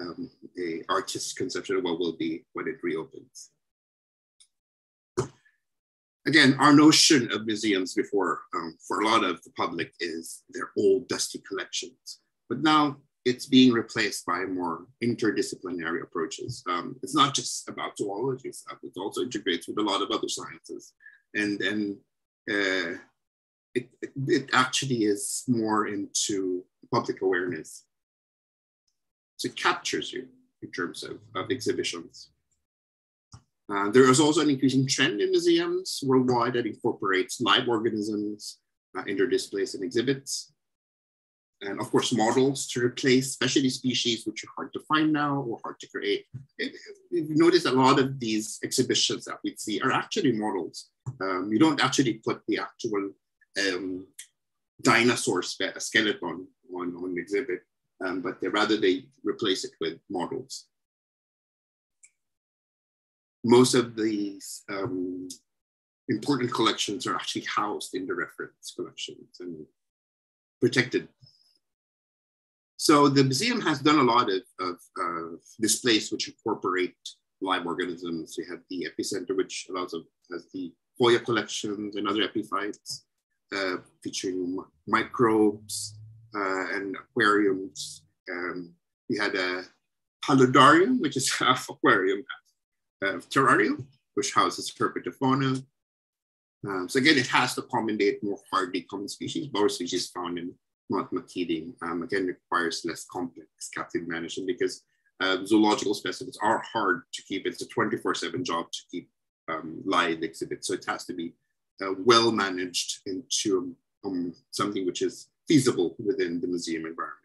um, a artist's conception of what will be when it reopens. Again, our notion of museums before, um, for a lot of the public, is their old, dusty collections. But now it's being replaced by more interdisciplinary approaches. Um, it's not just about zoology stuff, it also integrates with a lot of other sciences. And, and uh, it, it actually is more into public awareness. So it captures you in terms of, of exhibitions. Uh, there is also an increasing trend in museums worldwide that incorporates live organisms uh, in their displays and exhibits. And of course, models to replace specialty species, which are hard to find now or hard to create. You've noticed a lot of these exhibitions that we see are actually models. Um, you don't actually put the actual um, dinosaur skeleton on, on exhibit, um, but they, rather they replace it with models. Most of these um, important collections are actually housed in the reference collections and protected. So the museum has done a lot of, of displays which incorporate live organisms. We have the epicenter, which allows us has the Hoya collections and other epiphytes uh, featuring microbes uh, and aquariums. Um, we had a paludarium, which is half aquarium, uh, terrarium, which houses herpetofauna. Um, so again, it has to accommodate more hardy common species, but species found in Mount Makiling. Um, again, requires less complex captive management because uh, zoological specimens are hard to keep. It's a 24-7 job to keep um, live exhibits. So it has to be uh, well managed into um, something which is feasible within the museum environment.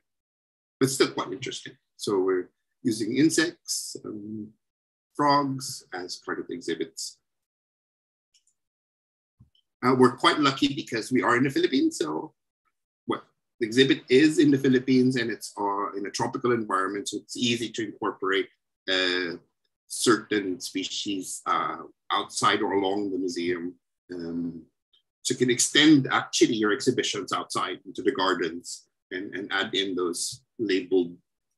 But still quite interesting. So we're using insects, um, frogs as part of the exhibits. Uh, we're quite lucky because we are in the Philippines. So well, the exhibit is in the Philippines and it's uh, in a tropical environment. So it's easy to incorporate uh, certain species uh, outside or along the museum um, so you can extend actually your exhibitions outside into the gardens and, and add in those labeled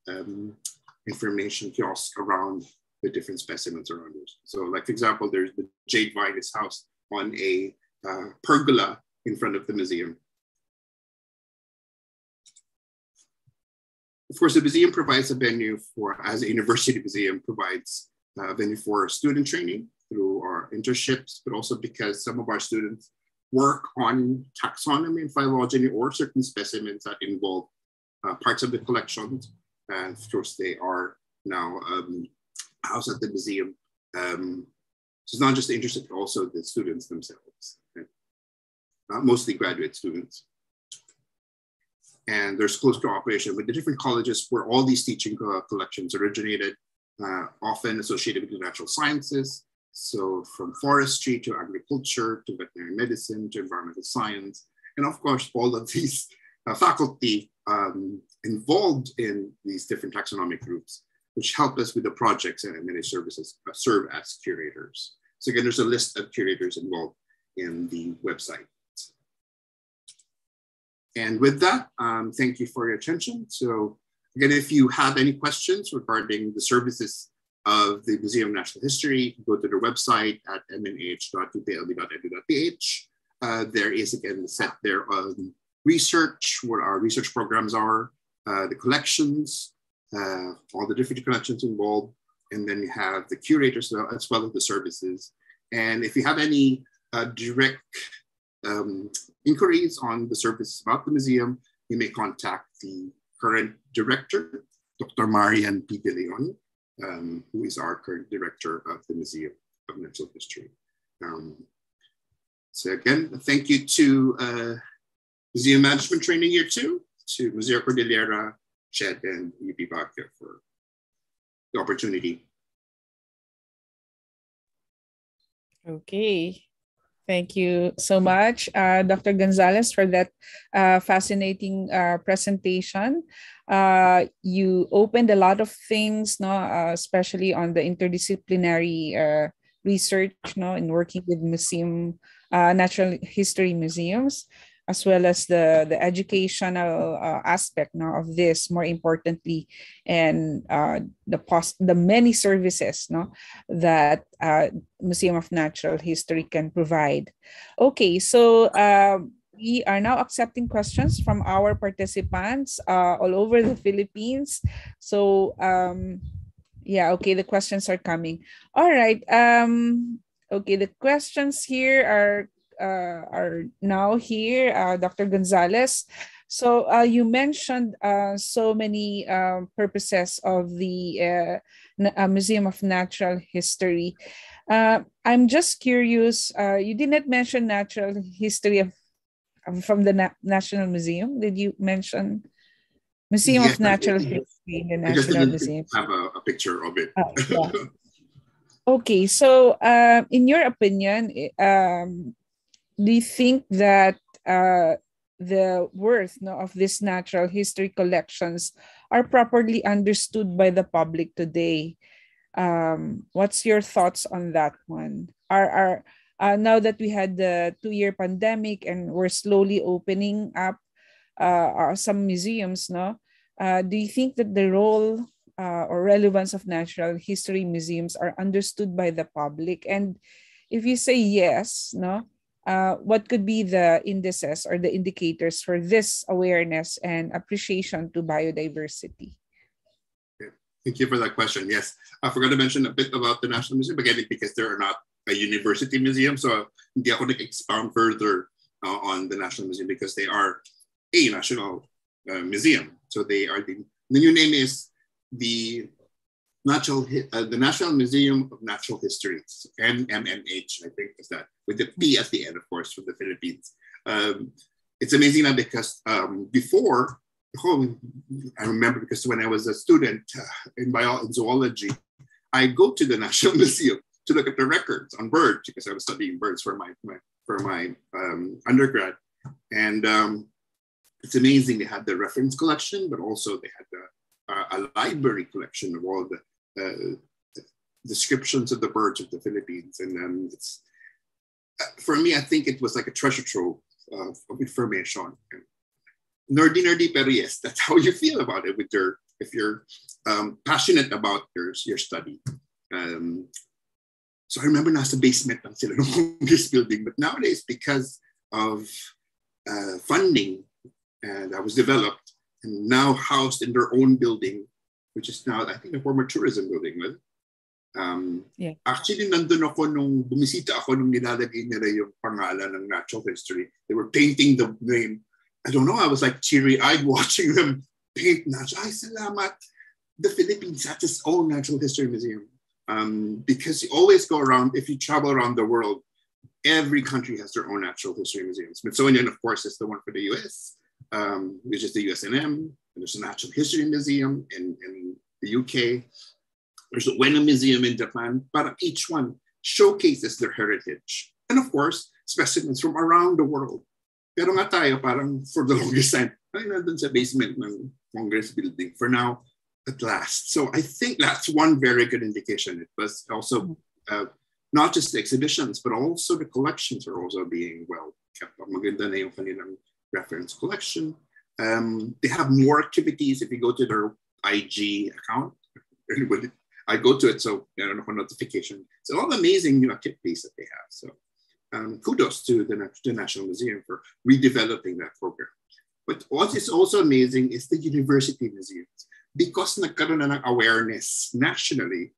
um, information kiosks around the different specimens around us. So like for example, there's the jade vine is housed on a uh, pergola in front of the museum. Of course, the museum provides a venue for, as a university museum, provides a venue for student training through our internships, but also because some of our students work on taxonomy and phylogeny or certain specimens that involve uh, parts of the collections. And of course, they are now um, housed at the museum. Um, so it's not just the interested, but also the students themselves, okay? mostly graduate students. And there's close cooperation with the different colleges where all these teaching collections originated, uh, often associated with the natural sciences, so from forestry to agriculture to veterinary medicine to environmental science. And of course, all of these uh, faculty um, involved in these different taxonomic groups, which help us with the projects and many services uh, serve as curators. So again, there's a list of curators involved in the website. And with that, um, thank you for your attention. So again, if you have any questions regarding the services of the Museum of Natural History. Go to their website at mnh.uplb.edu.ph. Uh, there is again set there um, research, what our research programs are, uh, the collections, uh, all the different collections involved, and then you have the curators as well as the services. And if you have any uh, direct um, inquiries on the service about the museum, you may contact the current director, Dr. Marian P. De Leon, um, who is our current director of the Museum of Natural History. Um, so again, thank you to uh, Museum Management Training Year 2, to Museo Kordilyera, Ched, and UP Baguio for the opportunity. Okay. Thank you so much, uh, Dr. Gonzalez, for that uh, fascinating uh, presentation. Uh, you opened a lot of things, no, uh, especially on the interdisciplinary uh, research no, in working with museum, natural history museums. As well as the the educational uh, aspect no, of this more importantly and uh, the pos- the many services no that uh, museum of natural history can provide. Okay so uh, we are now accepting questions from our participants uh, all over the philippines. So um, yeah okay the questions are coming. All right um okay the questions here are uh, are now here, uh, Dr. Gonzalez. So uh, you mentioned uh, so many uh, purposes of the uh, uh, Museum of Natural History. Uh, I'm just curious. Uh, you did not mention natural history of from the Na- National Museum. Did you mention Museum Yes, of Natural. History in the National Museum? have a, a picture of it. Oh, yeah. Okay, so uh, in your opinion, um, do you think that uh, the worth no, of these natural history collections are properly understood by the public today? Um, what's your thoughts on that one? Are are uh, now that we had the two-year pandemic and we're slowly opening up uh, uh, some museums, no? Uh, do you think that the role uh, or relevance of natural history museums are understood by the public? And if you say yes, no, uh, what could be the indices or the indicators for this awareness and appreciation to biodiversity? Thank you for that question. Yes, I forgot to mention a bit about the National Museum, again, because they're not a university museum. So hindi ako to expound further uh, on the National Museum because they are a national uh, museum. So they are the, the new name is the Natural uh, the National Museum of Natural History, NMNH, I think is that, with the P at the end, of course, from the Philippines. Um, it's amazing now because um, before, I remember because when I was a student uh, in bio in zoology, I go to the National Museum to look at the records on birds because I was studying birds for my, my for my um, undergrad, and um, it's amazing. They had the reference collection, but also they had the, uh, a library collection of all the descriptions of the birds of the Philippines, and um, it's uh, for me. I think it was like a treasure trove uh, of information. Nerdy, nerdy, pero yes, that's how you feel about it. With your, if you're um, passionate about your your study. Um, so I remember nasa basement lang sila nung this building, but nowadays because of uh, funding and that was developed and now housed in their own building, which is now I think a former tourism building. Um, Yeah. Actually, nandun ako nung bumisita ako nung nilalagay nila yung pangalan ng natural history. They were painting the name. I don't know, I was like teary-eyed watching them paint natural. Ay, salamat. The Philippines has its own natural history museum. Um, because you always go around, if you travel around the world, every country has their own natural history museums. Smithsonian, of course, is the one for the US, um, which is the USNM. And there's a natural history museum in, in the UK. There's a Ueno Museum in Japan. But each one showcases their heritage. And of course, specimens from around the world. Pero nga tayo, parang for the longest time, ay nandun sa basement ng Congress building. For now, at last. So I think that's one very good indication. It was also uh, not just the exhibitions, but also the collections are also being well kept. Maganda na yung kanilang reference collection. Um, they have more activities if you go to their IG account. I go to it, so I don't know for notification. It's all amazing new activities that they have. So um, kudos to the, the National Museum for redeveloping that program. But what is also amazing is the university museums because nagkaroon na ng awareness nationally,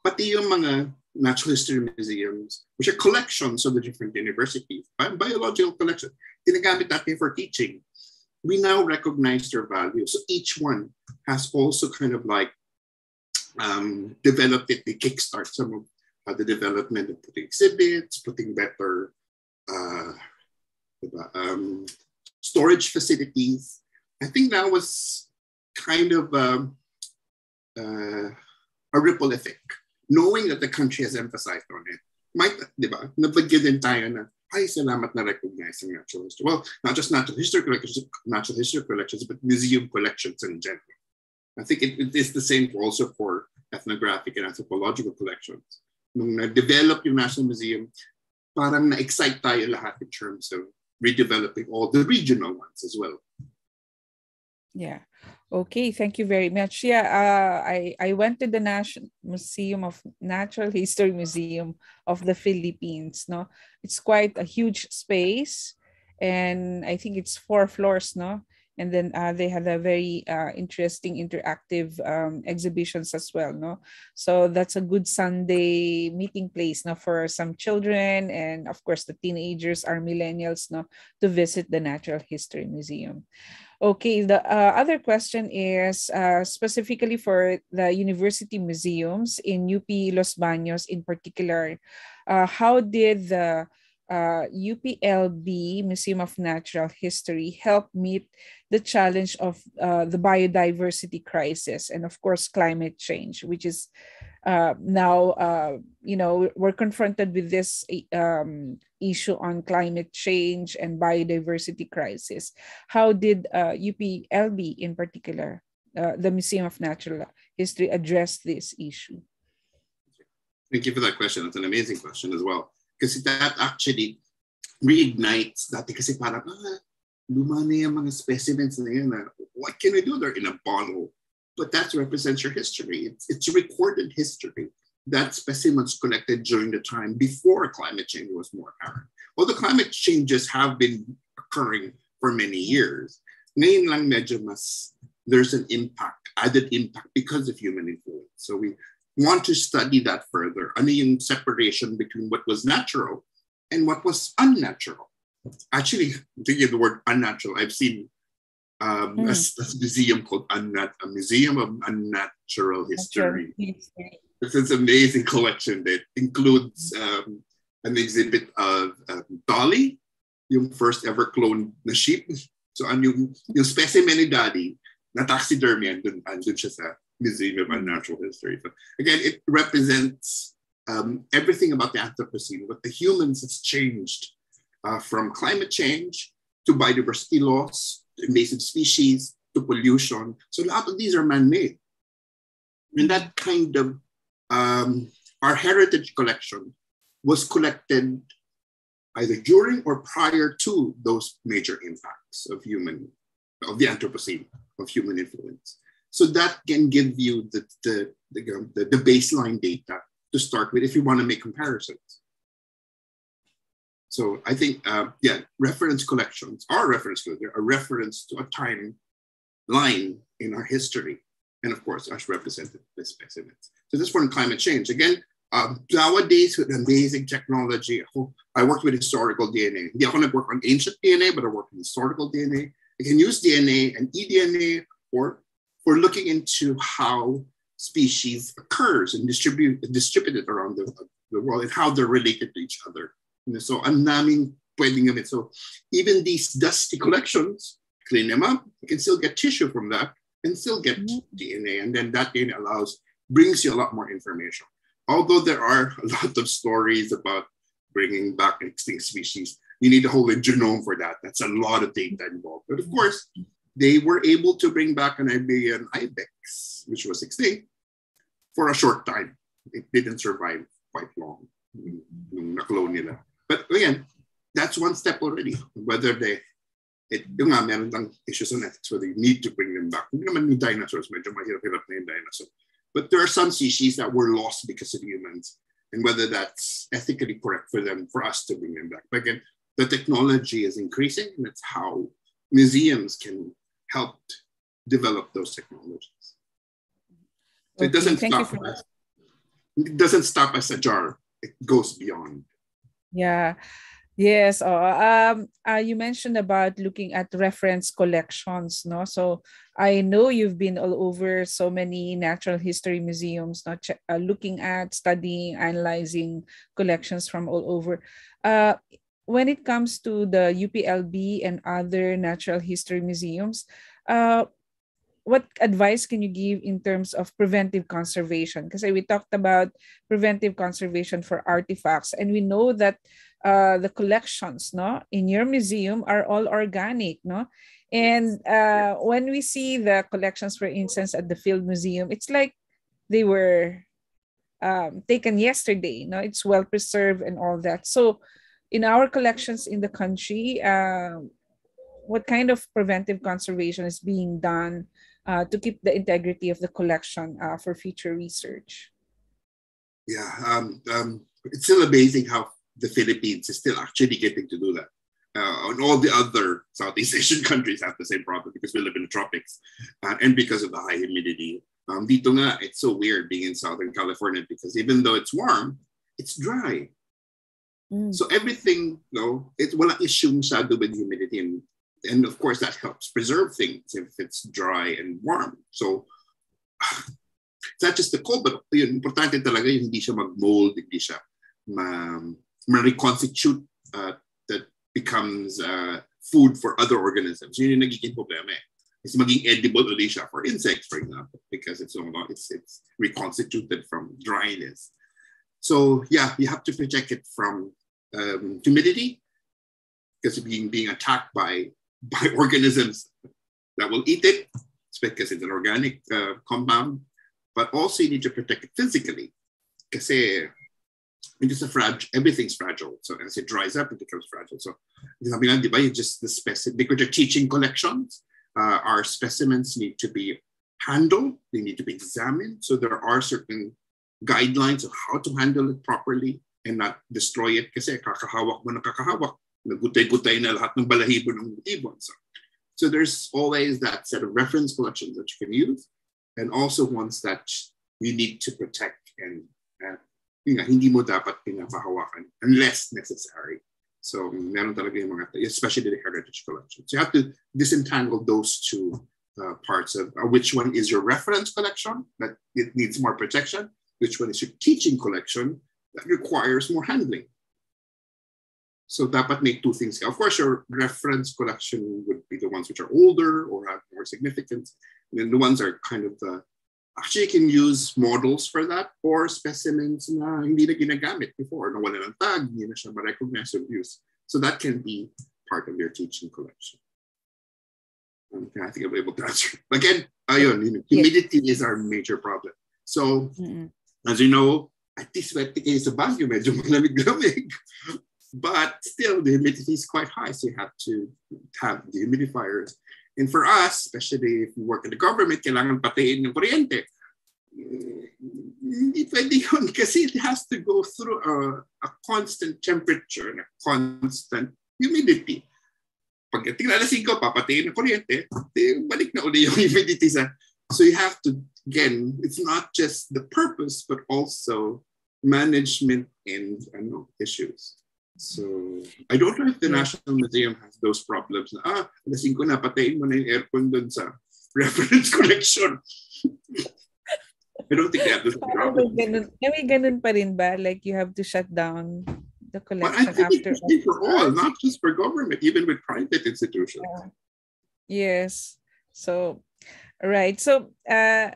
pati yung mga natural history museums, which are collections of the different universities, bi- biological collection, ginagamit natin for teaching. We now recognize their value. So each one has also kind of like um, developed it, they kickstart some of uh, the development of putting exhibits, putting better uh, um, storage facilities. I think that was kind of um, uh, a ripple effect, knowing that the country has emphasized on it. Might, di ba, nabagyan din tayo na, ay, salamat na recognize ang natural history. Well, not just natural history collections, natural history collections, but museum collections in general. I think it, it is the same also for ethnographic and anthropological collections. Nung na-develop yung National Museum, parang na-excite tayo lahat in terms of redeveloping all the regional ones as well. Yeah. Okay, thank you very much. Yeah, uh, I I went to the National Museum of Natural History Museum of the Philippines. No, it's quite a huge space, and I think it's four floors. No, and then uh, they had a very uh, interesting interactive um, exhibitions as well. No, so that's a good Sunday meeting place. No, for some children and of course the teenagers, are millennials. No, to visit the Natural History Museum. Okay, the uh, other question is uh, specifically for the university museums in UP Los Baños in particular. Uh, how did the uh, UPLB Museum of Natural History help meet the challenge of uh, the biodiversity crisis and of course climate change, which is uh, now uh, you know we're confronted with this um, issue on climate change and biodiversity crisis. How did uh, UPLB in particular, uh, the Museum of Natural History, address this issue? Thank you for that question. It's an amazing question as well. Because that actually reignites that kasi parang, ah, na yung mga specimens na yun. What can we do? They're in a bottle but that represents your history. It's, it's recorded history. That specimens collected during the time before climate change was more apparent. The climate changes have been occurring for many years. Ngayon lang there's an impact, added impact because of human influence. So we want to study that further. I mean, separation between what was natural and what was unnatural. Actually, thinking of the word unnatural, I've seen um, mm. a, a, museum called Unnat- a Museum of Unnatural History. It's an amazing collection that includes um, an exhibit of um, Dolly, yung first ever cloned na sheep. So ang yung, yung specimen ni Dolly, na taxidermy, andun, andun siya sa Museum of Unnatural History. So again, it represents um, everything about the Anthropocene, what the humans has changed uh, from climate change to biodiversity loss invasive species to pollution. So a lot of these are man-made. And that kind of, um, our heritage collection was collected either during or prior to those major impacts of human, of the Anthropocene, of human influence. So that can give you the, the, the, the baseline data to start with if you want to make comparisons. So I think, uh, yeah, reference collections are reference collections, a reference to a time line in our history. And of course, as represented by specimens. So this one, climate change. Again, um, nowadays with amazing technology, I worked with historical DNA. Hindi ako nag-work on ancient DNA, but I work with historical DNA. I can use DNA and eDNA or for looking into how species occurs and distribute distributed around the, the world and how they're related to each other. So ang naming pwedeng gamit. So even these dusty collections, clean them up, you can still get tissue from that and still get mm-hmm. DNA. And then that DNA allows, brings you a lot more information. Although there are a lot of stories about bringing back extinct species, you need a whole genome for that. That's a lot of data involved. But of course, they were able to bring back an Iberian ibex, which was extinct, for a short time. It didn't survive quite long. Nung na-clone nila. But again, that's one step already. Whether they, it, yung nga, meron lang issues on ethics whether you need to bring them back. Hindi naman yung dinosaurs, medyo mahirap-hirap na yung dinosaur. But there are some species that were lost because of humans and whether that's ethically correct for them, for us to bring them back. But again, the technology is increasing and it's how museums can help develop those technologies. So okay, it doesn't stop us. It doesn't stop as a jar. It goes beyond. Yeah. Yes. Oh, um, uh, you mentioned about looking at reference collections, no? So I know you've been all over so many natural history museums, not uh, looking at, studying, analyzing collections from all over. Uh, when it comes to the UPLB and other natural history museums, uh, what advice can you give in terms of preventive conservation? Because we talked about preventive conservation for artifacts, and we know that uh, the collections, no, in your museum are all organic, no. And uh, when we see the collections, for instance, at the Field Museum, it's like they were um, taken yesterday. No, it's well preserved and all that. So, in our collections in the country, uh, what kind of preventive conservation is being done uh, to keep the integrity of the collection uh, for future research? Yeah, um, um, it's still amazing how the Philippines is still actually getting to do that. Uh, and all the other Southeast Asian countries have the same problem because we live in the tropics uh, and because of the high humidity. Um, dito nga, it's so weird being in Southern California because even though it's warm, it's dry. Mm. So everything, you know, it wala issue masyado with humidity and and of course that helps preserve things if it's dry and warm. So it's not just the cold, but yun, importante talaga yung hindi siya mag-mold, hindi siya ma, ma-reconstitute uh, that becomes uh, food for other organisms. Yun yung nagiging problema eh. It's maging edible ulit for insects, for example, because it's, it's, it's reconstituted from dryness. So yeah, you have to protect it from um, humidity because being being attacked by by organisms that will eat it. It's because it's an organic uh, compound, but also you need to protect it physically because it's a fragile. Everything's fragile. So as it dries up, it becomes fragile. So sabi nga, di just the specific because you're teaching collections. Uh, our specimens need to be handled. They need to be examined. So there are certain guidelines of how to handle it properly and not destroy it kasi kakahawak mo. Nagutay-gutay na lahat ng balahibo ng ibon. So, so there's always that set of reference collections that you can use and also ones that you need to protect and yun nga, hindi mo dapat pinapahawakan unless necessary. So meron talaga yung mga, especially the heritage collection. So you have to disentangle those two uh, parts of uh, which one is your reference collection that it needs more protection, which one is your teaching collection that requires more handling. So dapat make two things. Of course, your reference collection would be the ones which are older or have more significance. And then the ones are kind of the, actually you can use models for that or specimens na hindi na ginagamit before. Nawala ng tag, hindi na siya ma-recognize or use. So that can be part of your teaching collection. Um, okay, I think I'll be able to answer. Again, ayun, you know, humidity is our major problem. So, Mm-mm. as you know, at least swerte kayo sa Baguio, medyo malamig-lamig. But still, the humidity is quite high, so you have to have the humidifiers. And for us, especially if you work in the government, kailangan patiin ng kuryente. Mm, hindi pwede yun kasi it has to go through a, a constant temperature and a constant humidity. Pagdating na alas 5, papatiin ng kuryente, balik na uli yung humidity sa. So you have to, again, it's not just the purpose, but also management and ano, issues. So I don't know if the National Museum has those problems na, ah, alas 5 na, patayin mo na yung aircon doon sa reference collection. I don't think they have this Parang problem. may ganun, eh, may ganun pa rin ba? Like you have to shut down the But I collection think after. it's for all, not just for government, even with private institutions. Yes. So, right. So, uh,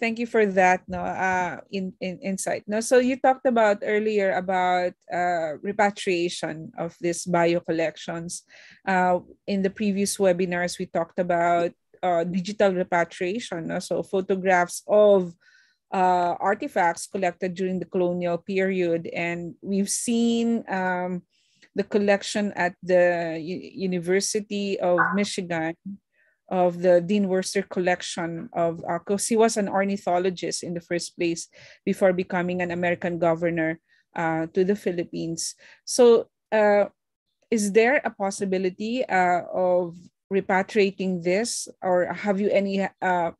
thank you for that. No, uh, in, in insight. No, so you talked about earlier about uh, repatriation of these bio collections. Uh, in the previous webinars, we talked about uh, digital repatriation. No? So photographs of uh, artifacts collected during the colonial period, and we've seen. Um, the collection at the U- University of Michigan of the Dean Worcester collection of because he was an ornithologist in the first place before becoming an American governor uh, to the Philippines. So, uh, is there a possibility uh, of repatriating this, or have you any uh,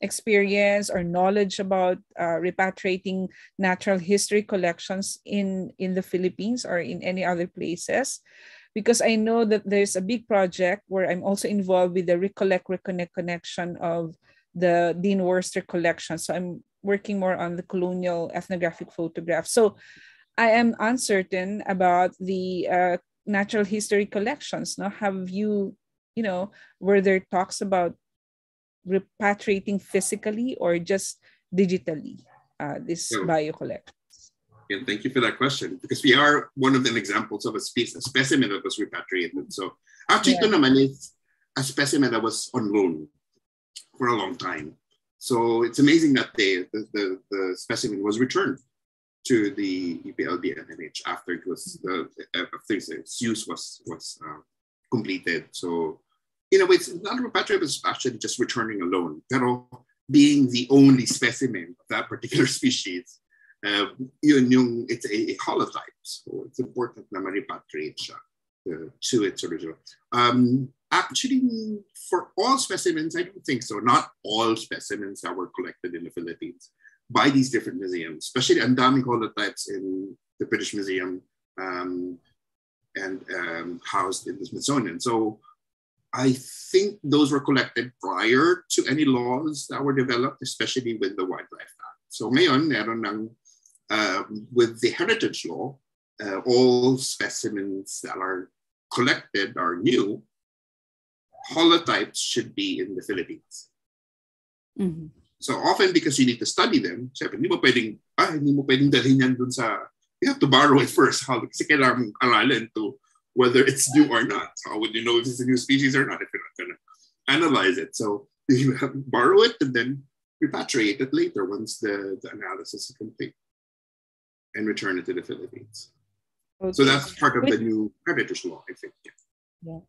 experience or knowledge about uh, repatriating natural history collections in in the Philippines or in any other places? Because I know that there's a big project where I'm also involved with the Recollect Reconnect connection of the Dean Worcester collection. So I'm working more on the colonial ethnographic photographs. So I am uncertain about the uh, natural history collections. Now, have you, you know, were there talks about repatriating physically or just digitally uh, this Yeah. bio collection? And thank you for that question because we are one of the examples of a, species, a specimen that was repatriated. So actually, ito Yeah. naman is a specimen that was on loan for a long time. So it's amazing that they, the, the, the specimen was returned. to the UPLB NMH after it was the after its use was was uh, completed. So in a way, it's not repatriate, it's actually just returning a loan. Pero being the only specimen of that particular species, uh, yun yung, it's a, a holotype. So it's important na ma-repatriate siya uh, to its original. Um, actually, for all specimens, I don't think so. Not all specimens that were collected in the Philippines by these different museums, especially ang daming holotypes in the British Museum um, and um, housed in the Smithsonian. So I think those were collected prior to any laws that were developed, especially with the Wildlife Act. So ngayon, meron ng, uh, with the heritage law, uh, all specimens that are collected are new. Holotypes should be in the Philippines. Mhm. So often because you need to study them, syempre, hindi mo pwedeng, ah, hindi mo pwedeng dalhin yan dun sa, you have to borrow it first. How, kasi kailangan mong aralin to whether it's new or not. How would you know if it's a new species or not if you're not gonna analyze it? So you have, borrow it and then repatriate it later once the, the analysis is complete and return it to the Philippines. So that's part of the new creditors law, I think. Yeah. Yeah.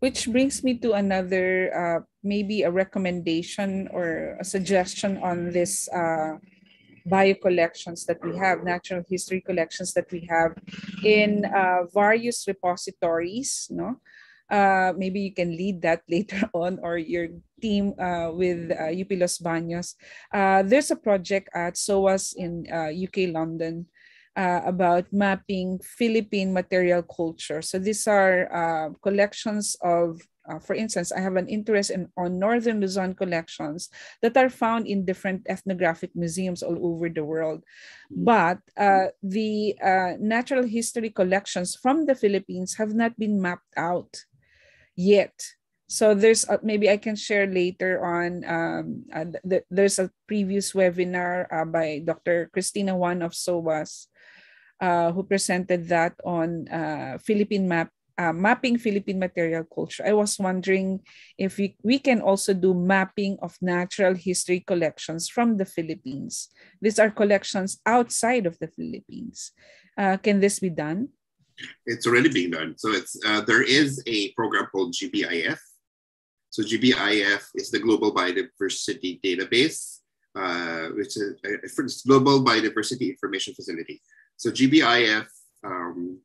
Which brings me to another, uh, maybe a recommendation or a suggestion on this uh, bio collections that we have, natural history collections that we have in uh, various repositories. No, uh, maybe you can lead that later on, or your team uh, with uh, UP Los Baños. Uh, there's a project at SOAS in uh, UK London uh, about mapping Philippine material culture. So these are uh, collections of, uh, for instance, I have an interest in on Northern Luzon collections that are found in different ethnographic museums all over the world. But uh, the uh, natural history collections from the Philippines have not been mapped out yet. So there's a, maybe I can share later on. Um, uh, th- th- there's a previous webinar uh, by Dr. Christina Juan of SOAS uh, who presented that on uh, Philippine map, uh, mapping Philippine material culture. I was wondering if we, we can also do mapping of natural history collections from the Philippines. These are collections outside of the Philippines. Uh, can this be done? it's already being done. So it's uh, there is a program called GBIF. So GBIF is the Global Biodiversity Database, which is uh, it's Global Biodiversity Information Facility. So GBIF um,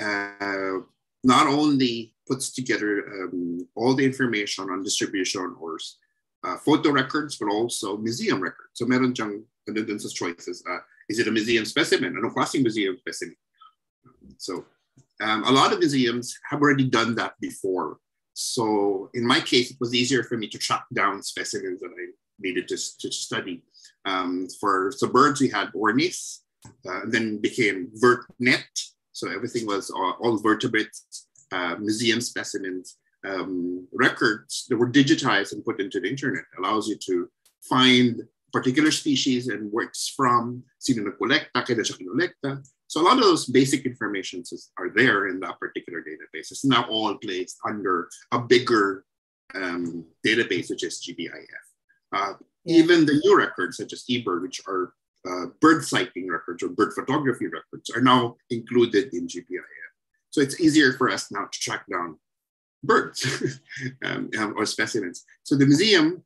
uh, not only puts together um, all the information on distribution or uh, photo records, but also museum records. So meron dun sa choices. Uh, is it a museum specimen? Anong klaseng museum specimen? So um, a lot of museums have already done that before. So in my case, it was easier for me to track down specimens that I needed to, to study. Um, for so birds, we had Ornis, uh, and then became VertNet. So everything was all, all vertebrates, uh, museum specimens, um, records that were digitized and put into the internet. Allows you to find particular species and works from, sino nagkolekta, kailan siya kinolekta. So a lot of those basic informations is- are there in that particular database. It's now all placed under a bigger um, database, which is GBIF. Uh, Even the new records, such as eBird, which are uh, bird sighting records or bird photography records, are now included in GBIF. So it's easier for us now to track down birds um, um, or specimens. So the museum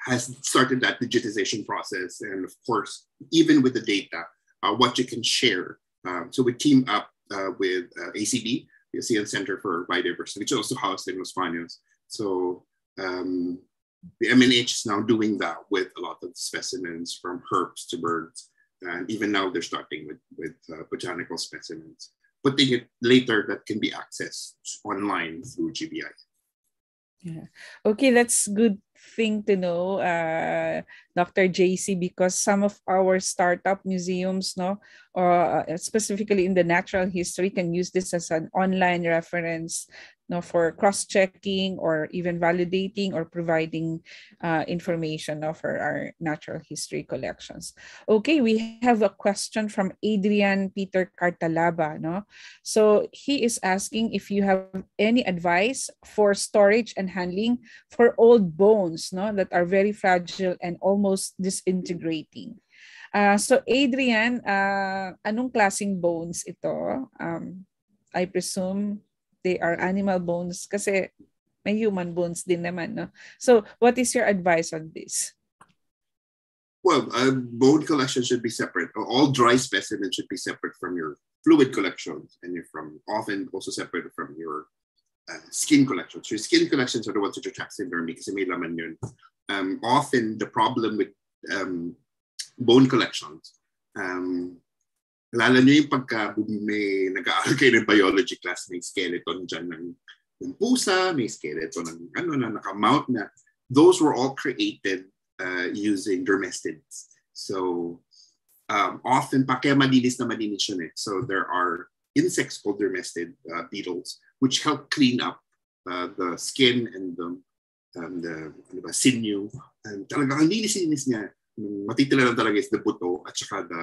has started that digitization process. And of course, even with the data, uh, what you can share. Um, so we team up uh, with uh, ACB, the ASEAN Center for Biodiversity, which also housed in Los Baños. So um, the MNH is now doing that with a lot of specimens from herps to birds. And even now they're starting with, with uh, botanical specimens, putting it later that can be accessed online through GBI. Yeah. Okay, that's good thing to know, uh, Dr. JC, because some of our startup museums, no, or uh, specifically in the natural history, can use this as an online reference, no, for cross-checking or even validating or providing uh, information for our natural history collections. Okay, we have a question from Adrian Peter Cartalaba, no. So he is asking if you have any advice for storage and handling for old bones no, that are very fragile and almost disintegrating. Uh, so Adrian, uh, anong klasing bones ito? Um, I presume they are animal bones kasi may human bones din naman. No? So what is your advice on this? Well, uh, bone collection should be separate. All dry specimens should be separate from your fluid collections, and you're from often also separate from your uh, skin collections. Your skin collections are the ones that are taxidermy kasi may laman yun. Um, often the problem with um, bone collections, um, lalo nyo yung pagka may nag-aaral kayo ng biology class, may skeleton dyan ng, ng pusa, may skeleton ng ano na naka-mount na. Those were all created uh, using dermestids. So um, often, pa kaya malinis na malinis yun eh. So there are insects called dermestid uh, beetles which help clean up uh, the skin and the, um, the ano ba, sinew. And talagang ang linis-linis niya. Matitila lang talaga is the buto at saka the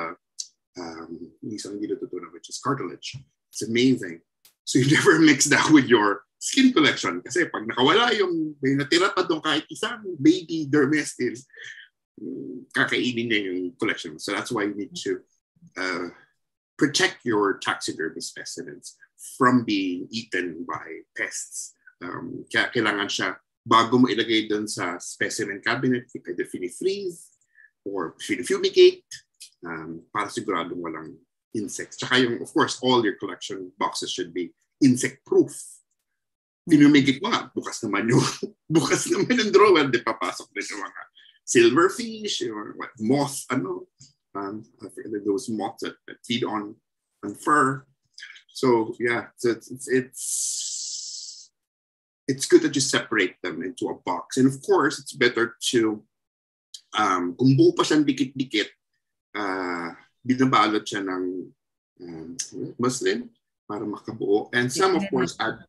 um, isang hindi natutunan, which is cartilage. It's amazing. So you never mix that with your skin collection. Kasi pag nakawala yung, may natira pa doon kahit isang baby dermestid, kakainin niya yung collection. So that's why you need to uh, protect your taxidermy specimens from being eaten by pests. Um, kaya kailangan siya, bago mo ilagay doon sa specimen cabinet, either fini-freeze or fini-fumigate um, para siguradong walang insects. Tsaka yung, of course, all your collection boxes should be insect-proof pinumigit mo nga, bukas naman yung, bukas naman yung drawer, di papasok din yung mga silverfish, or what, moth, ano, um, those moths that, that feed on, on fur. So yeah, so it's, it's, it's, it's good that you separate them into a box. And of course, it's better to, um, kung buo pa siyang dikit-dikit, uh, binabalot siya ng um, muslin para makabuo. And some, of course, add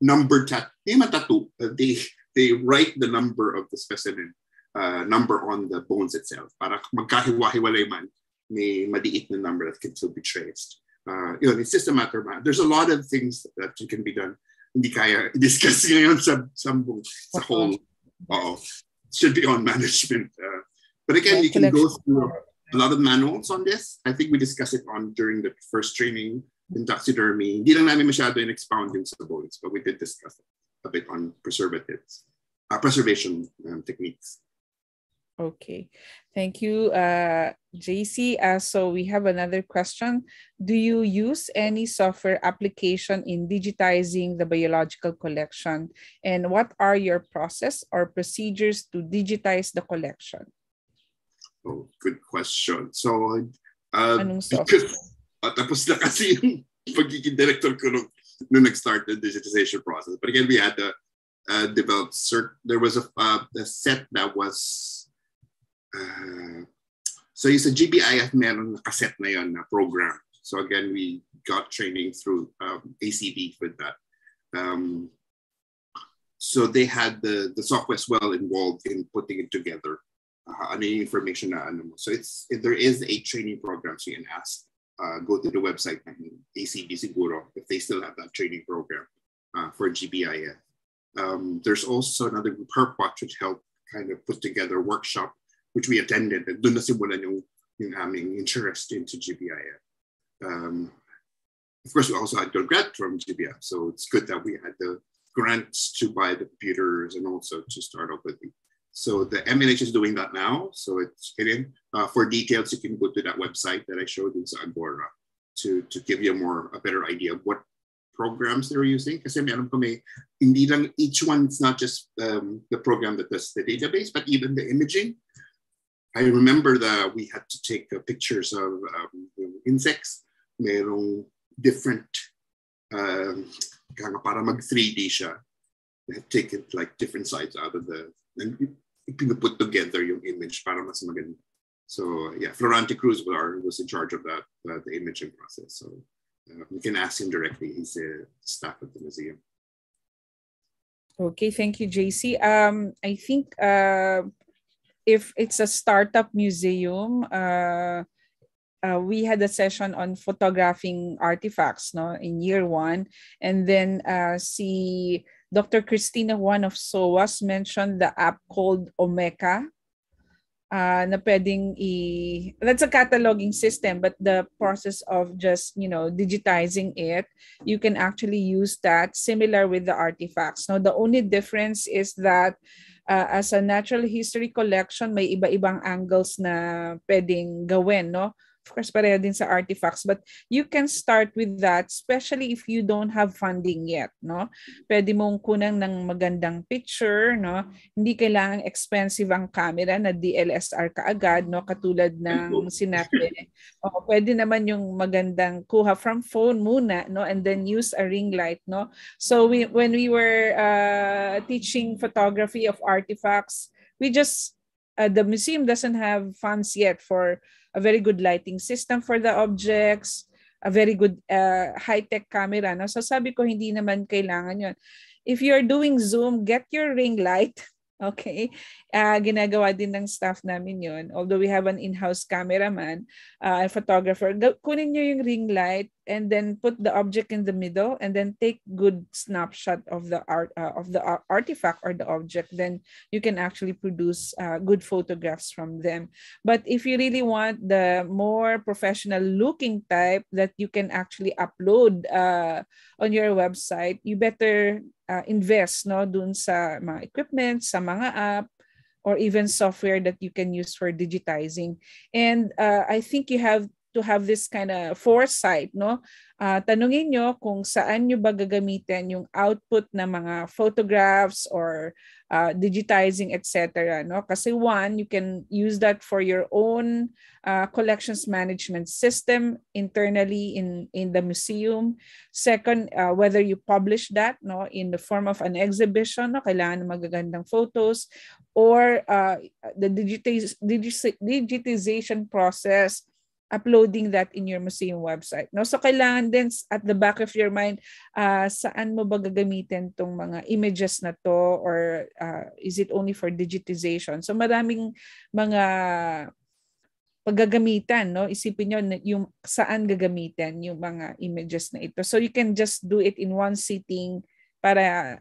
number tat tattoo. Uh, they they write the number of the specimen uh, number on the bones itself. Para magkahiwa-hiwalay man, may maliit na number that can still be traced. Uh, you know, it's just a matter of there's a lot of things that can be done. Hindi kaya discuss ngayon sa, sa, sa whole, uh should be on management. Uh, but again, you can go through a lot of manuals on this. I think we discussed it on during the first training in taxidermy. Hindi lang namin masyado in expound yung sa bones, but we did discuss a bit on preservatives, uh, preservation um, techniques. Okay, thank you, uh, JC. Uh, so we have another question. Do you use any software application in digitizing the biological collection? And what are your process or procedures to digitize the collection? Oh, good question. So, uh, because, uh, tapos na kasi yung pagiging director ko nung, nung nag-start the digitization process. But again, we had to uh, develop cert. There was a, uh, a set that was uh, so yung sa GBIF meron na cassette na yon na program. So again, we got training through um, ACB with that. Um, so they had the, the software as well involved in putting it together. Uh, ano yung information na ano mo. So it's, there is a training program so you can ask. Uh, go to the website ng ACB siguro if they still have that training program uh, for GBIF. Um, there's also another group, HERPWatch, which helped kind of put together a workshop which we attended. And doon nasimulan yung, yung aming interest into GBIF. Um, of course, we also had a grant from GBIF, so it's good that we had the grants to buy the computers and also to start off with. So the MNH is doing that now. So it's hidden. Uh, for details, you can go to that website that I showed in Agora to, to give you a more a better idea of what programs they're using. Kasi meron kami, hindi lang, each one, it's not just um, the program that does the database, but even the imaging. I remember that we had to take uh, pictures of um, insects. Merong different, um, para mag 3D siya. They have taken like different sides out of the, and put together yung image para mas maganda. So yeah, Florante Cruz was in charge of that, uh, the imaging process. So uh, you can ask him directly. He's the staff at the museum. Okay, thank you, JC. Um, I think uh, if it's a startup museum, uh, uh, we had a session on photographing artifacts no, in year one. And then uh, see Dr. Christina, Juan of SOAS, mentioned the app called Omeka. uh, na pwedeng i that's a cataloging system but the process of just you know digitizing it you can actually use that similar with the artifacts now the only difference is that uh, as a natural history collection may iba-ibang angles na pwedeng gawin no course, pareho din sa artifacts. But you can start with that, especially if you don't have funding yet, no? Pwede mong kunang ng magandang picture, no? Hindi kailangan expensive ang camera na DLSR kaagad, no? Katulad ng sinabi. O, pwede naman yung magandang kuha from phone muna, no? And then use a ring light, no? So we, when we were uh, teaching photography of artifacts, we just uh, the museum doesn't have funds yet for a very good lighting system for the objects, a very good uh, high-tech camera. No? So sabi ko, hindi naman kailangan yon. If you're doing Zoom, get your ring light Okay. Uh, ginagawa din ng staff namin yon. Although we have an in-house cameraman, uh, photographer, kunin nyo yung ring light and then put the object in the middle and then take good snapshot of the art uh, of the artifact or the object. Then you can actually produce uh, good photographs from them. But if you really want the more professional looking type that you can actually upload uh, on your website, you better uh, invest no dun sa mga equipment, sa mga app or even software that you can use for digitizing. And uh, I think you have to have this kind of foresight, no? Uh, tanungin nyo kung saan nyo ba gagamitin yung output ng mga photographs or uh, digitizing, etc. No? Kasi one, you can use that for your own uh, collections management system internally in, in the museum. Second, uh, whether you publish that no, in the form of an exhibition, no, kailangan ng magagandang photos, or uh, the digitiz- digitization process uploading that in your museum website. No? So kailangan din at the back of your mind, uh, saan mo ba gagamitin tong mga images na to or uh, is it only for digitization? So maraming mga paggagamitan, no? Isipin niyo yung saan gagamitin yung mga images na ito. So you can just do it in one sitting para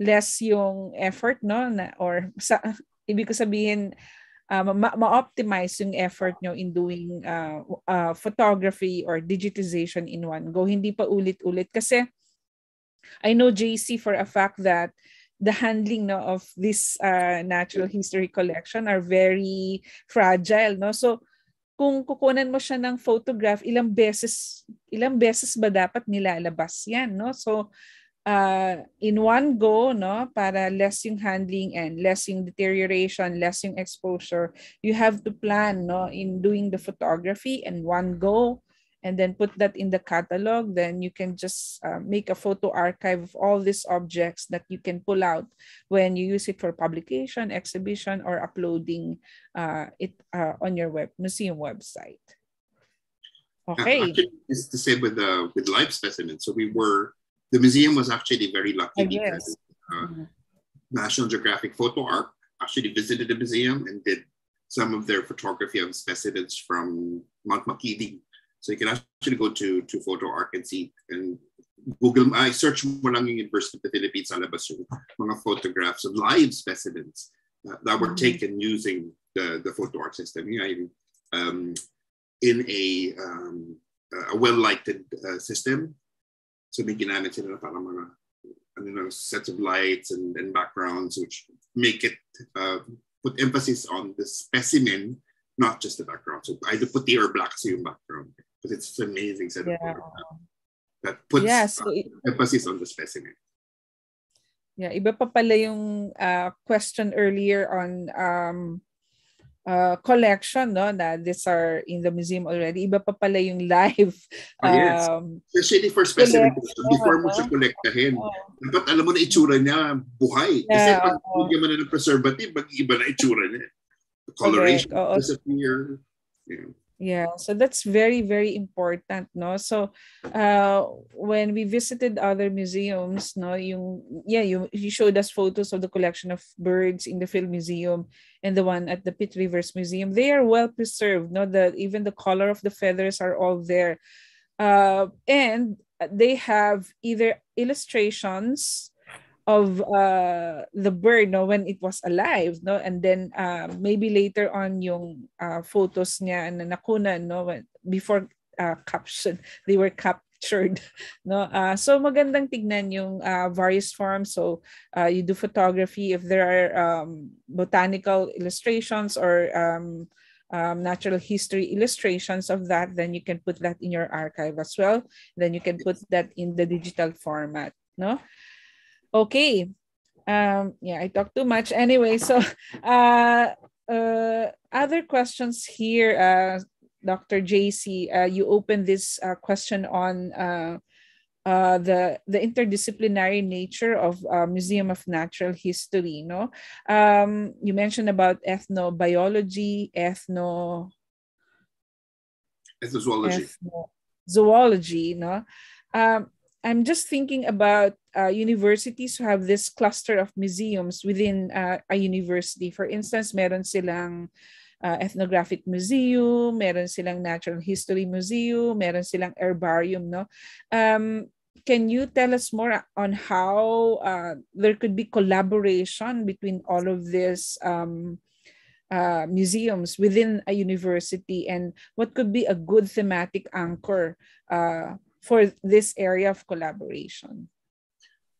less yung effort, no? Na, or sa, ibig ko sabihin, uh, ma-optimize yung effort nyo in doing uh, uh, photography or digitization in one go. Hindi pa ulit-ulit. Kasi I know JC for a fact that the handling no, of this uh, natural history collection are very fragile. No? So, kung kukunan mo siya ng photograph, ilang beses ilang beses ba dapat nilalabas 'yan, no? So uh, in one go, no, para less yung handling and less yung deterioration, less yung exposure, you have to plan, no, in doing the photography in one go and then put that in the catalog, then you can just uh, make a photo archive of all these objects that you can pull out when you use it for publication, exhibition, or uploading uh, it uh, on your web museum website. Okay. Actually, it's the same with the with live specimens. So we were the museum was actually very lucky because uh, mm-hmm. National Geographic Photo Ark actually visited the museum and did some of their photography of specimens from Mount Makiling. So you can actually go to, to Photo Ark and see and Google, I search mo lang yung University of the Philippines sa labas yung mga photographs of live specimens uh, that were mm-hmm. taken using the, the Photo Ark system. Um, in a, um, a well-lighted uh, system So may ginamit sila na parang mga ano na, sets of lights and, and backgrounds which make it uh, put emphasis on the specimen, not just the background. So either puti or black sa yung background because it's an amazing set yeah. of photographs that puts yeah, so uh, it, emphasis on the specimen. Yeah, iba pa pala yung uh, question earlier on um, uh, collection no na these are in the museum already iba pa pala yung live um, oh, yes. especially for specimen before mo siya kolektahin oh. dapat alam mo na itsura niya buhay kasi yeah, pag oh. mo na ng preservative mag-iba na itsura niya the coloration oh, disappear yeah. Yeah, so that's very, very important, no? So, uh, when we visited other museums, no, yung, yeah, you, you showed us photos of the collection of birds in the Field Museum and the one at the Pitt Rivers Museum. They are well preserved, no? The, even the color of the feathers are all there. Uh, and they have either illustrations of uh, the bird no when it was alive no? And then uh, maybe later on yung uh, photos niya na nakunan no? When, before uh, caption they were captured no? Uh, so magandang tignan yung uh, various forms. So uh, you do photography if there are um, botanical illustrations or um, um, natural history illustrations of that then you can put that in your archive as well. Then you can put that in the digital format no Okay. Um, yeah, I talked too much. Anyway, so uh, uh, other questions here, uh, Dr. JC, uh, you opened this uh, question on uh, uh, the the interdisciplinary nature of uh, Museum of Natural History. No, um, you mentioned about ethnobiology, ethno Ethnozoology. zoology. No, um, I'm just thinking about uh, universities who have this cluster of museums within uh, a university. For instance, meron silang uh, ethnographic museum, meron silang natural history museum, meron silang herbarium, no? Um, can you tell us more on how uh, there could be collaboration between all of these um, uh, museums within a university and what could be a good thematic anchor uh, for this area of collaboration?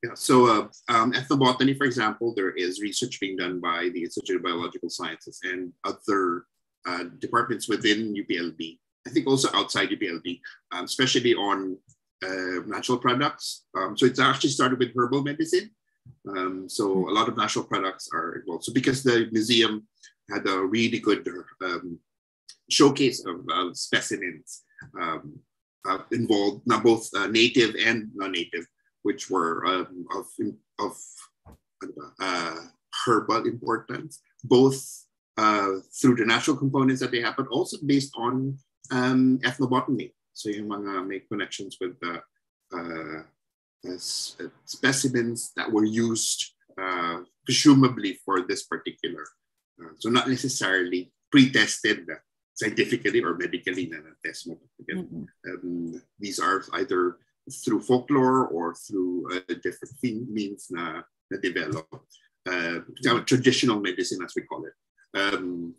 Yeah, so uh, um, ethnobotany, for example, there is research being done by the Institute of Biological Sciences and other uh, departments within UPLB. I think also outside UPLB, um, especially on uh, natural products. Um, so it's actually started with herbal medicine. Um, so a lot of natural products are involved. So because the museum had a really good um, showcase of uh, specimens um, uh, involved, not both uh, native and non-native, which were um, of, of uh, herbal importance, both uh, through the natural components that they have, but also based on um, ethnobotany. So yung mga make connections with the uh, specimens that were used uh, presumably for this particular. so not necessarily pre-tested scientifically or medically na test mo. Again, um, these are either through folklore or through uh, different means na, na develop. Uh, traditional medicine, as we call it. Um,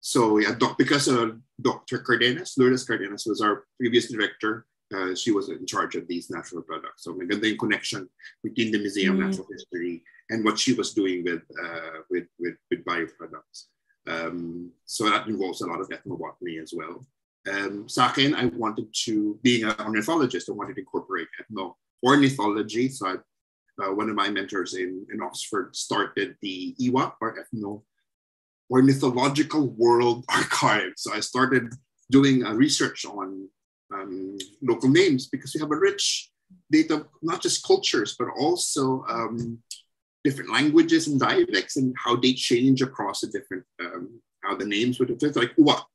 so yeah, doc, because uh, Dr. Cardenas, Lourdes Cardenas was our previous director. Uh, she was in charge of these natural products. So maganda yung connection between the Museum of Natural History and what she was doing with uh, with, with, with bioproducts. Um, so that involves a lot of ethnobotany as well. Um, akin, I wanted to, being an ornithologist, I wanted to incorporate ethno ornithology. So I, uh, one of my mentors in, in Oxford started the IWA or Ethno Ornithological World Archive. So I started doing uh, research on um, local names because we have a rich data, not just cultures, but also um, different languages and dialects and how they change across the different, um, how the names would have, like uwak.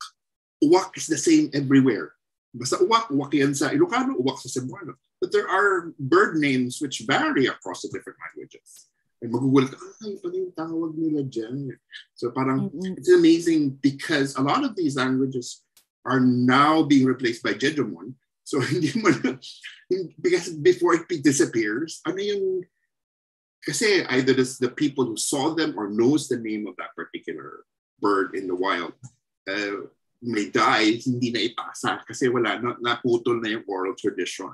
Uwak is the same everywhere. Basta uwak, uwak yan sa Ilocano, uwak sa Cebuano. But there are bird names which vary across the different languages. And magugulat ka, ay, ano yung tawag nila dyan? So parang, mm-hmm. it's amazing because a lot of these languages are now being replaced by Jejemon. So hindi mo na, because before it disappears, ano yung Kasi either this, the people who saw them or knows the name of that particular bird in the wild uh, may die, hindi na ipasa kasi wala, na, naputol na yung oral tradition.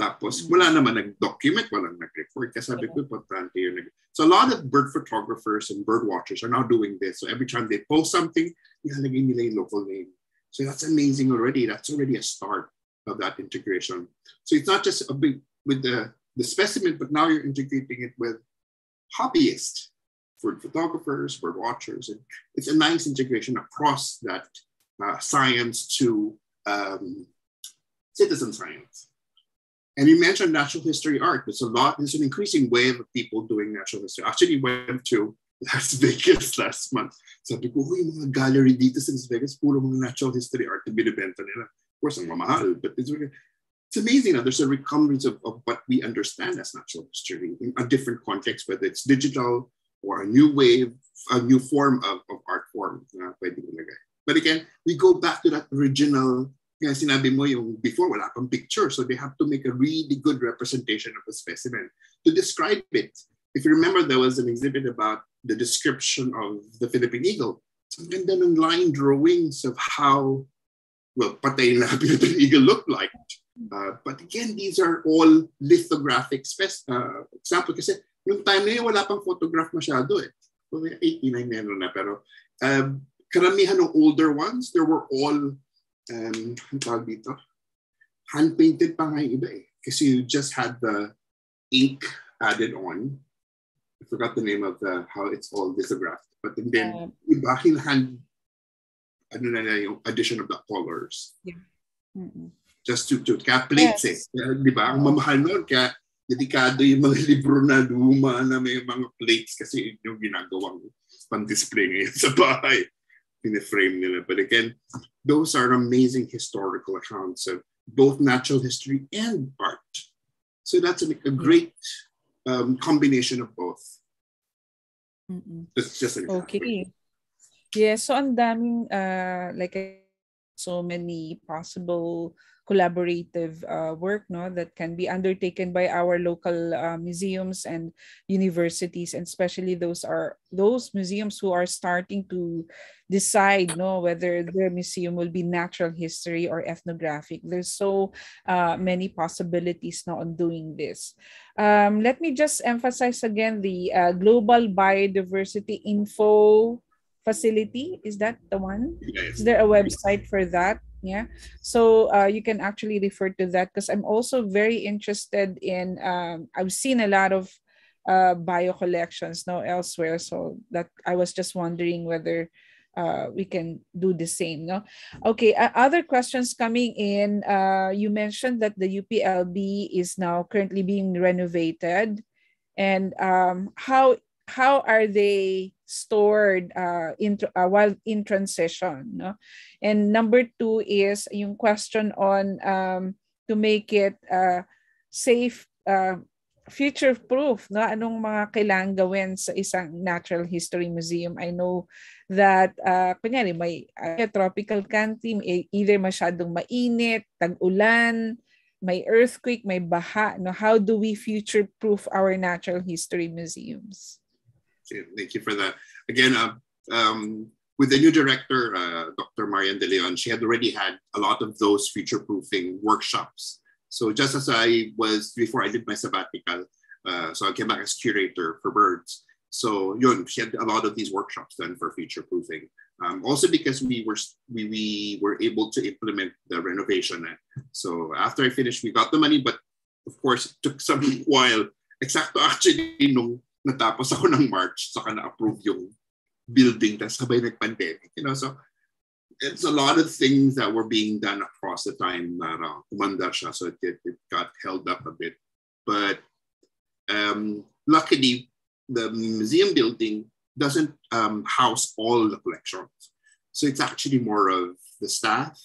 Tapos mm. wala naman nag-document, walang nag-record. Kasi sabi ko, importante yun. So a lot of bird photographers and bird watchers are now doing this. So every time they post something, ilalagay nila yung local name. So that's amazing already. That's already a start of that integration. So it's not just a big with the, the specimen, but now you're integrating it with hobbyists, bird photographers, bird watchers. And it's a nice integration across that uh, science to um, citizen science. And you mentioned natural history art. There's a lot, there's an increasing wave of people doing natural history. Actually went to Las Vegas last month. Sabi ko, huy, mga gallery dito sa Las Vegas, puro mga natural history art na binibenta nila. Of course, ang mamahal, but it's it's amazing there's a recumbrance of, of what we understand as natural history in a different context, whether it's digital or a new wave, a new form of, of art form. But again, we go back to that original, kaya sinabi mo yung before wala pang picture, so they have to make a really good representation of a specimen to describe it. if you remember, there was an exhibit about the description of the Philippine eagle. So ganda ng line drawings of how, well, patay na Philippine eagle looked like. Uh, but again, these are all lithographic spec- uh, example kasi yung time na yun, wala pang photograph masyado eh. Well, 89 meron na, pero um, karamihan ng older ones, there were all, um, ang tawag dito, hand-painted pa nga yung iba eh. Kasi you just had the ink added on. I forgot the name of the, how it's all lithographed. But then, iba hand, ano na na yung addition of the colors. Yeah. Mm-mm. Just to, to kaya plates Yes. eh. Kaya, Di ba? Ang mamahal nun, kaya dedikado yung mga libro na luma na may mga plates kasi yun yung ginagawang pan-display ngayon sa bahay. Pine-frame nila. But again, those are amazing historical accounts of both natural history and art. So that's a, a great um, combination of both. Mm-mm. That's just an example. Okay. Yeah, so ang daming uh like so many possible collaborative uh, work no that can be undertaken by our local uh, museums and universities and especially those are those museums who are starting to decide no whether their museum will be natural history or ethnographic. There's so uh, many possibilities now on doing this. Um, let me just emphasize again the uh, global biodiversity info facility. Is that the one? Is there a website for that yeah. So uh, you can actually refer to that because i'm also very interested in um, i've seen a lot of uh, bio collections now elsewhere. So that i was just wondering whether uh, we can do the same no? Okay uh, other questions coming in uh, you mentioned that the uplb is now currently being renovated. And um, how how are they stored uh, in uh, while in transition no? And number two is yung question on um, to make it uh, safe uh, future proof no? Anong mga kailangan gawin sa isang natural history museum? I know that uh, kunyari may uh, tropical country either masyadong mainit tag-ulan may earthquake may baha no? How do we future proof our natural history museums Thank you for that. Again, uh, um, with the new director, uh, Dr. Marian De Leon, she had already had a lot of those future-proofing workshops. So just as I was before I did my sabbatical, uh, so I came back as curator for birds. So yun, she had a lot of these workshops done for future-proofing. Um, also because we were we, we were able to implement the renovation. So after I finished, we got the money, but of course, it took some while. Exacto actually nung natapos ako ng March, saka na-approve yung building, tapos sabay nag-pandemic. You know, so it's a lot of things that were being done across the time na uh, kumanda siya, so it, it got held up a bit. But um, luckily, the museum building doesn't um, house all the collections. So it's actually more of the staff,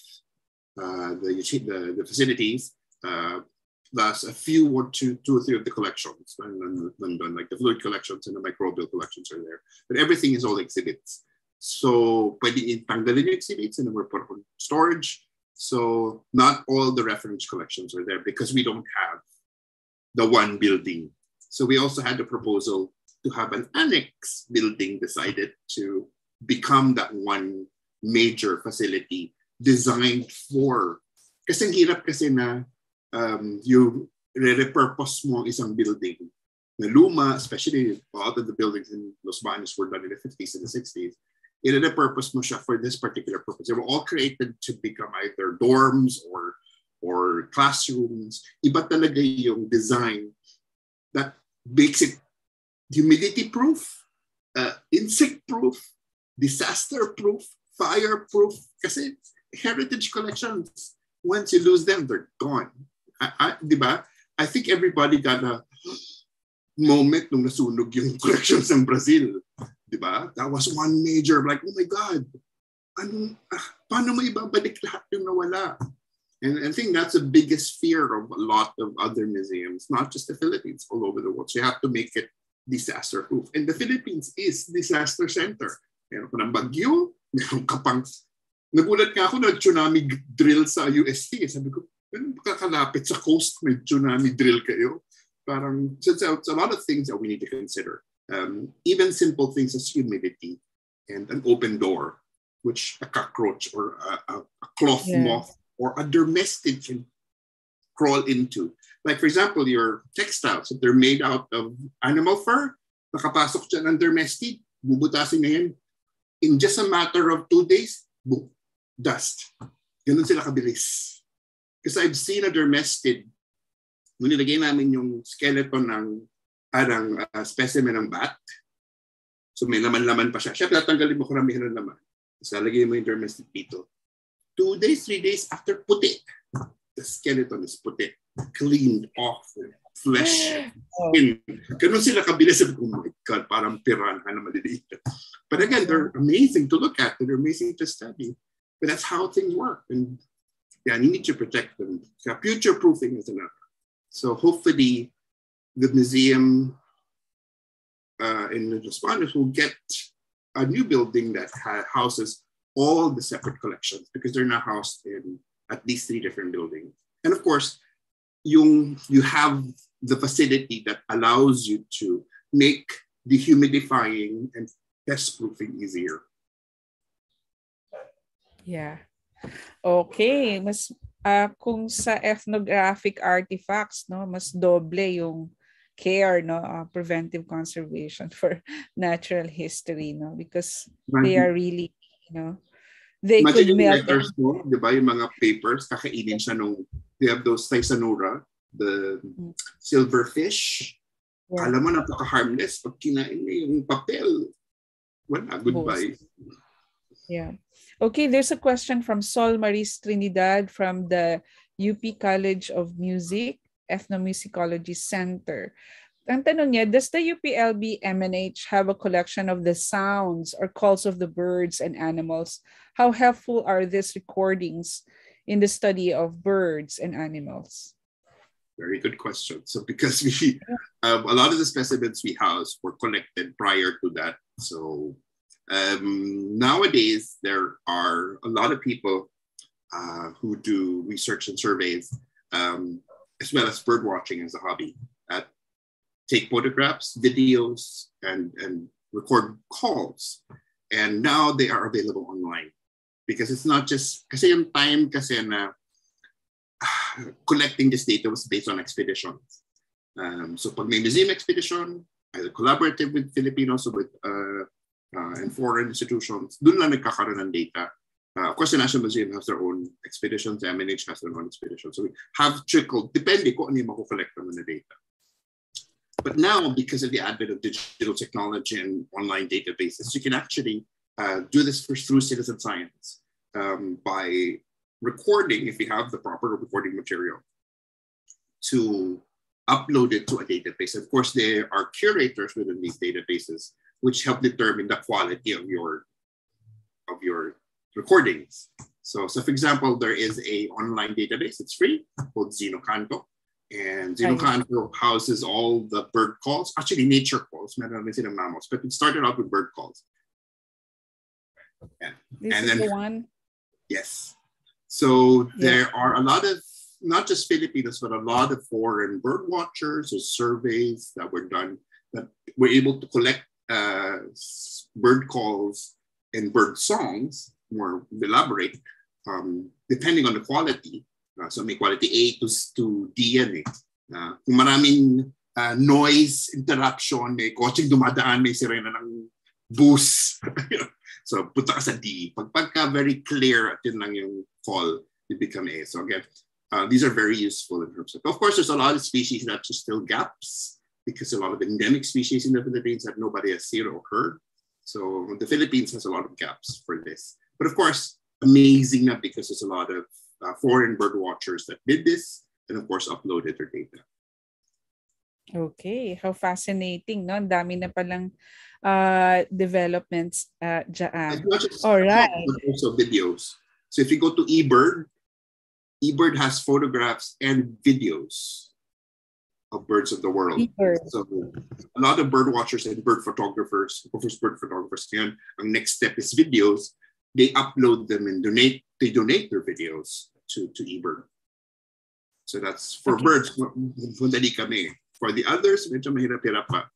uh, the, the, the facilities, uh, plus a few or two, two or three of the collections, and, and like the fluid collections and the microbial collections are there. But everything is all exhibits. So pwede itanggalin yung exhibits and we're put on storage. So not all the reference collections are there because we don't have the one building. So we also had a proposal to have an annex building decided to become that one major facility designed for kasi hirap kasi na um, you re-repurpose mo ang isang building na luma, especially a lot of the buildings in Los Baños were done in the 50s and the 60s. I-repurpose mo siya for this particular purpose. They were all created to become either dorms or or classrooms. Iba talaga yung design that makes it humidity-proof, uh, insect-proof, disaster-proof, fire-proof. Kasi heritage collections, once you lose them, they're gone. I, I, di ba? I think everybody got a moment nung nasunog yung collections ng Brazil. Di ba? That was one major, like, oh my God, ano, ah, paano mo ibabalik lahat yung nawala? And I think that's the biggest fear of a lot of other museums, not just the Philippines, all over the world. So you have to make it disaster proof. And the Philippines is disaster center. Meron ka ng bagyo, meron ka pang, nagulat nga ako na tsunami drill sa UST. Sabi ko, kakalapit sa coast may tsunami drill kayo? parang, so it's, a, it's a lot of things that we need to consider. Um, even simple things as humidity and an open door, which a cockroach or a, a, a cloth Yeah. moth or a domestic can crawl into. Like for example, your textiles, if they're made out of animal fur, nakapasok dyan ang domestic, bubutasin na yan. In just a matter of two days, boom, dust. Ganun sila kabilis. Because I've seen a dermestid, nung nilagay namin yung skeleton ng parang uh, specimen ng bat, so may laman-laman pa siya. Siyempre, tatanggalin mo karamihan ng laman. Tapos lalagay mo yung dermestid dito. Two days, three days after puti, the skeleton is puti. Cleaned off flesh. Skin. Ganun sila kabilis. Sabi ko, Oh my God, parang piranha na maliliit. But again, they're amazing to look at. They're amazing to study. But that's how things work. And yeah, you need to protect them. Future proofing is another. So hopefully the museum uh, in the responders will get a new building that ha- houses all the separate collections because they're now housed in at least three different buildings. And of course, yung, you have the facility that allows you to make dehumidifying and test proofing easier. Yeah. Okay, mas ah, kung sa ethnographic artifacts, no, mas doble yung care, no, ah, preventive conservation for natural history, no, because they are really, you know, they could Imagine yung melt. letters mo, di ba, yung mga papers, kakainin siya nung, they have those Thysanura, the silverfish. Yeah. Alam mo, napaka-harmless. Pag kinain mo yung papel, wala, goodbye. Yeah. Okay, there's a question from Sol Maris Trinidad from the UP College of Music, Ethnomusicology Center. Ang tanong niya, does the UPLB MNH have a collection of the sounds or calls of the birds and animals? How helpful are these recordings in the study of birds and animals? Very good question. So because we, um, a lot of the specimens we house were collected prior to that. So um, nowadays there are a lot of people uh, who do research and surveys, um, as well as bird watching as a hobby. Uh, take photographs, videos, and and record calls. And now they are available online because it's not just kasi yung time kasi na collecting this data was based on expeditions. Um, so pag may museum expedition, either collaborative with Filipinos or with uh, and foreign institutions, dun lang nagkakaroon ng data. Uh, of course, the National Museum has their own expeditions, the MNH has their own expeditions. So we have trickled, depende kung ano yung makukollect naman na data. But now, because of the advent of digital technology and online databases, you can actually uh, do this for, through citizen science um, by recording, if you have the proper recording material, to upload it to a database. Of course, there are curators within these databases which help determine the quality of your of your recordings. So, so for example, there is a online database. It's free called Xeno-canto. And Xeno-canto houses all the bird calls, actually nature calls, meron din silang mammals, but it started out with bird calls. Yeah. This And then- the one. Yes. So there are a lot of not just Filipinos, but a lot of foreign bird watchers or surveys that were done that were able to collect uh, bird calls and bird songs, more elaborate, um, depending on the quality. Uh, so may quality A to, to D yan eh. Uh, kung maraming uh, noise interruption, may kotseng dumadaan, may sirena ng bus. so punta ka sa D. Pag pagka very clear at yun lang yung call, you become A. So again, uh, these are very useful in terms of, of course, there's a lot of species that are still gaps because a lot of endemic species in the Philippines that nobody has seen or heard. So the Philippines has a lot of gaps for this. But of course, amazing na because there's a lot of uh, foreign bird watchers that did this and of course uploaded their data. Okay, how fascinating, no? Ang dami na palang uh, developments uh, dyan. All right. also videos. So if you go to eBird, eBird has photographs and videos of birds of the world. eBird. So a lot of bird watchers and bird photographers, of course, bird photographers, ang next step is videos. They upload them and donate. They donate their videos to to eBird. So that's for birds. Mandali kami. For the others, medyo mahirap-hirap pa.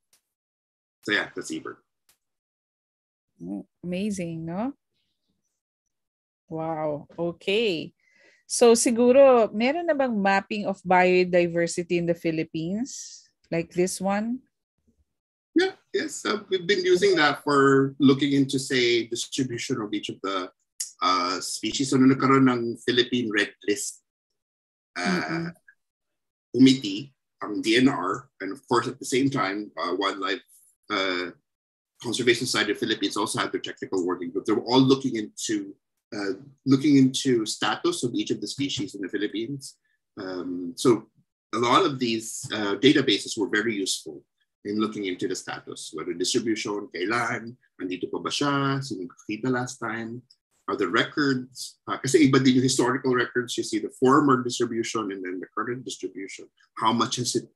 So yeah, that's eBird. Amazing, no? Wow. Okay. So siguro, meron na bang mapping of biodiversity in the Philippines? Like this one? Yeah, yes. Uh, we've been using that for looking into, say, distribution of each of the uh, species. So, nung nagkaroon ng Philippine Red List uh, committee, ang DNR, and of course, at the same time, uh, Wildlife uh, Conservation Society of Philippines also had their technical working group. They were all looking into uh, looking into status of each of the species in the Philippines. Um, so a lot of these uh, databases were very useful in looking into the status, whether distribution, kailan, nandito pa ba siya, sino last time, are the records, uh, kasi iba din yung historical records, you see the former distribution and then the current distribution, how much has it,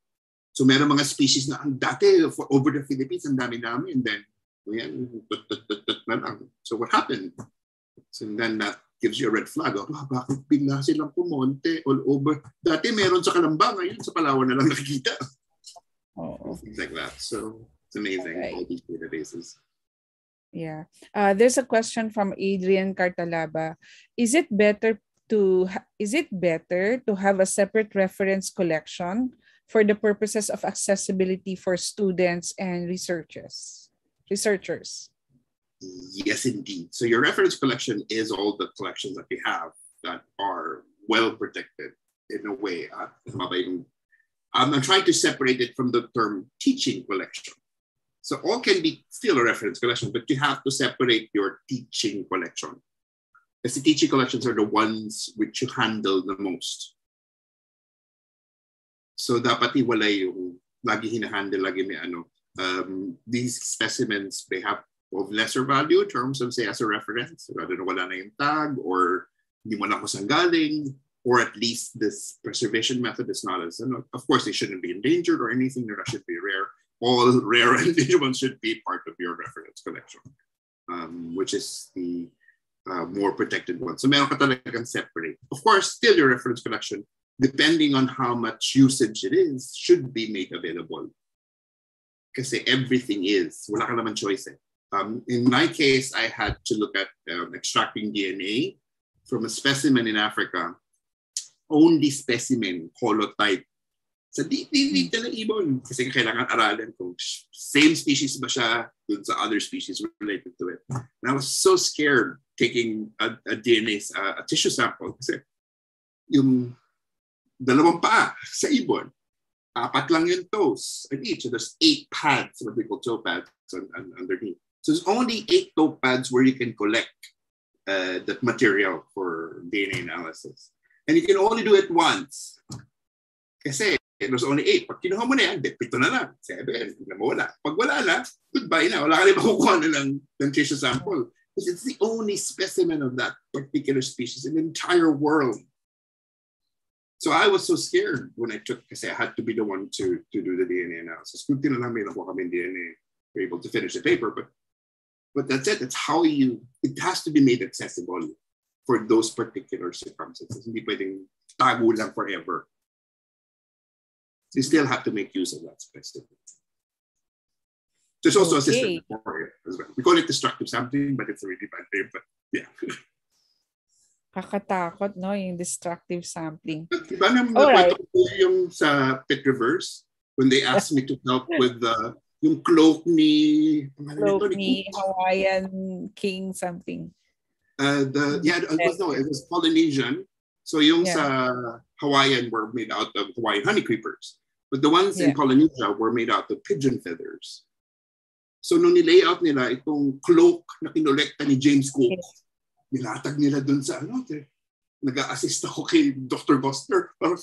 so meron mga species na ang dati over the Philippines, ang dami-dami, and then, yan, na lang. So what happened? So then that gives you a red flag. Oh, bakit bigla silang pumonte all over? Dati meron sa Kalamba, ngayon sa Palawan na lang nakikita. Oh. Things like that. So it's amazing, Right. all these databases. Yeah. Uh, there's a question from Adrian Cartalaba. Is it better to is it better to have a separate reference collection for the purposes of accessibility for students and researchers? Researchers. Yes, indeed. So your reference collection is all the collections that you have that are well protected in a way. Uh, um, I'm trying to separate it from the term teaching collection. So all can be still a reference collection, but you have to separate your teaching collection. The teaching collections are the ones which you handle the most. So dapat iwalay yung lagi hinahandle, lagi may ano. Um, these specimens, they have of lesser value terms of say as a reference, rather na wala na yung tag or hindi mo na kung or at least this preservation method is not as, of course they shouldn't be endangered or anything, that should be rare. All rare and endangered ones should be part of your reference collection, um, which is the uh, more protected one. So meron ka talagang separate. Of course, still your reference collection, depending on how much usage it is, should be made available. Kasi everything is, wala ka naman choice eh. Um, in my case, I had to look at um, extracting DNA from a specimen in Africa. Only specimen, holotype. Sa di na ibon. Kasi kailangan aralin kung same species ba siya dun sa other species related to it. And I was so scared taking a, a DNA, a, a tissue sample. Kasi yung dalawang paa sa ibon, apat lang yung toes on each. So there's eight pads, what we call toe pads on, on, underneath. So there's only eight toe pads where you can collect uh, the material for DNA analysis. And you can only do it once. Kasi there's only eight. Pag kinuha mo na yan, pito na lang. Seven, na mawala. Pag wala na, goodbye na. Wala ka rin makukuha na lang ng tissue sample. Because it's the only specimen of that particular species in the entire world. So I was so scared when I took, kasi I had to be the one to, to do the DNA analysis. Kunti na lang may nakuha kami DNA. We're able to finish the paper, but but that's it. It's how you, it has to be made accessible for those particular circumstances. Hindi pwedeng tago lang forever. You still have to make use of that specimen. There's also a system for it as well. We call it destructive sampling, but it's a really bad name. But yeah. Kakatakot, no? Yung destructive sampling. Diba na ko yung sa Pitt Rivers when they asked me to help with the yung cloak ni nito, Cloak ni Hawaiian King something. Uh, the yeah, it was no, it was Polynesian. So yung Yeah. sa Hawaiian were made out of Hawaiian honey creepers, but the ones in Yeah. Polynesia were made out of pigeon feathers. So nung nilayout nila itong cloak na kinolekta ni James Cook, nilatag nila dun sa ano, nag-a-assist ako kay Dr. Buster. Parang,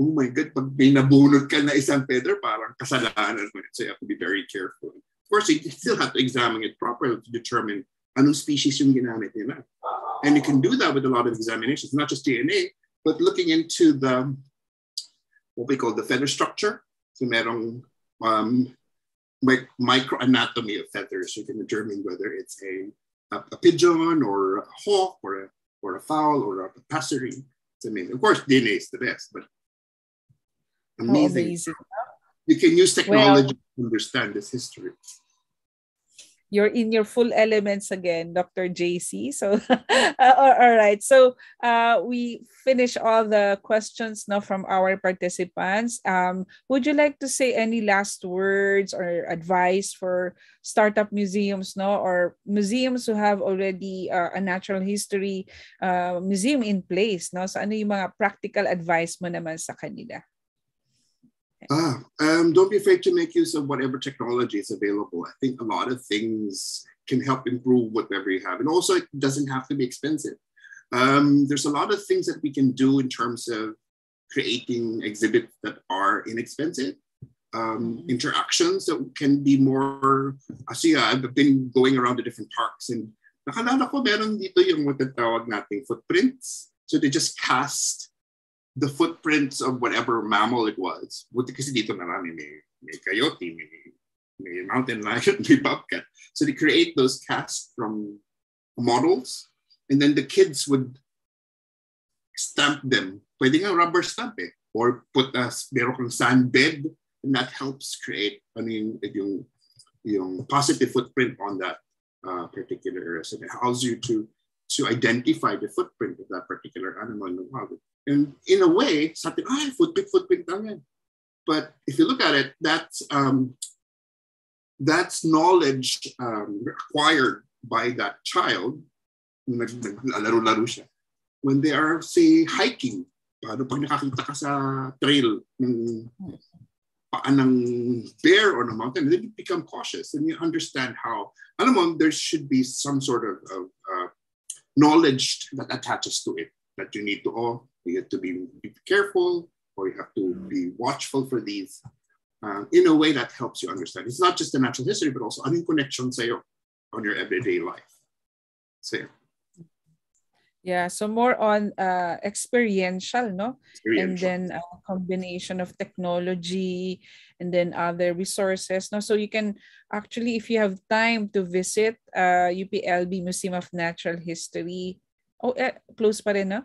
oh my God, pag may nabunod ka na isang feather, parang kasalanan mo. So you have to be very careful. Of course, you still have to examine it properly to determine anong species yung ginamit nila. And you can do that with a lot of examinations, not just DNA, but looking into the, what we call the feather structure. So merong um, mic- microanatomy of feathers. You can determine whether it's a, a, a pigeon or a hawk or a, or a fowl or a passerine. It's amazing. Of course, DNA is the best, but amazing. amazing. you can use technology to understand this history you're in your full elements again, Dr. JC. So, uh, all right. So, uh, we finish all the questions now from our participants. Um, would you like to say any last words or advice for startup museums, no, or museums who have already uh, a natural history uh, museum in place, no? So, ano yung mga practical advice mo naman sa kanila? Ah, um, don't be afraid to make use of whatever technology is available. I think a lot of things can help improve whatever you have. And also, it doesn't have to be expensive. Um, there's a lot of things that we can do in terms of creating exhibits that are inexpensive. Um, mm-hmm. interactions that can be more, kasi uh, I've been going around the different parks and nakalala ko meron dito yung matatawag nating footprints. So they just cast the footprints of whatever mammal it was. Buti kasi dito marami coyote, mountain lion, bobcat. So they create those casts from models and then the kids would stamp them. Pwede nga rubber stamp eh. Or put a, meron kang sand bed and that helps create I mean, yung, yung positive footprint on that uh, particular area. So it allows you to, to identify the footprint of that particular animal in the wild. And in a way, something, ah, footprint, footprint lang But if you look at it, that's um, that's knowledge um, acquired by that child. When they are, say, hiking, paano pag nakakita ka sa trail ng paan ng bear or ng mountain, then you become cautious and you understand how, alam mo, there should be some sort of, of uh, knowledge that attaches to it that you need to, oh, you have to be, be careful or you have to be watchful for these uh, in a way that helps you understand. It's not just the natural history, but also any connection sa'yo on your everyday life. So, yeah, so more on uh, experiential, no? Experiential. And then a combination of technology and then other resources, no? So you can actually, if you have time to visit uh, UPLB Museum of Natural History, oh, eh, close pa rin, no?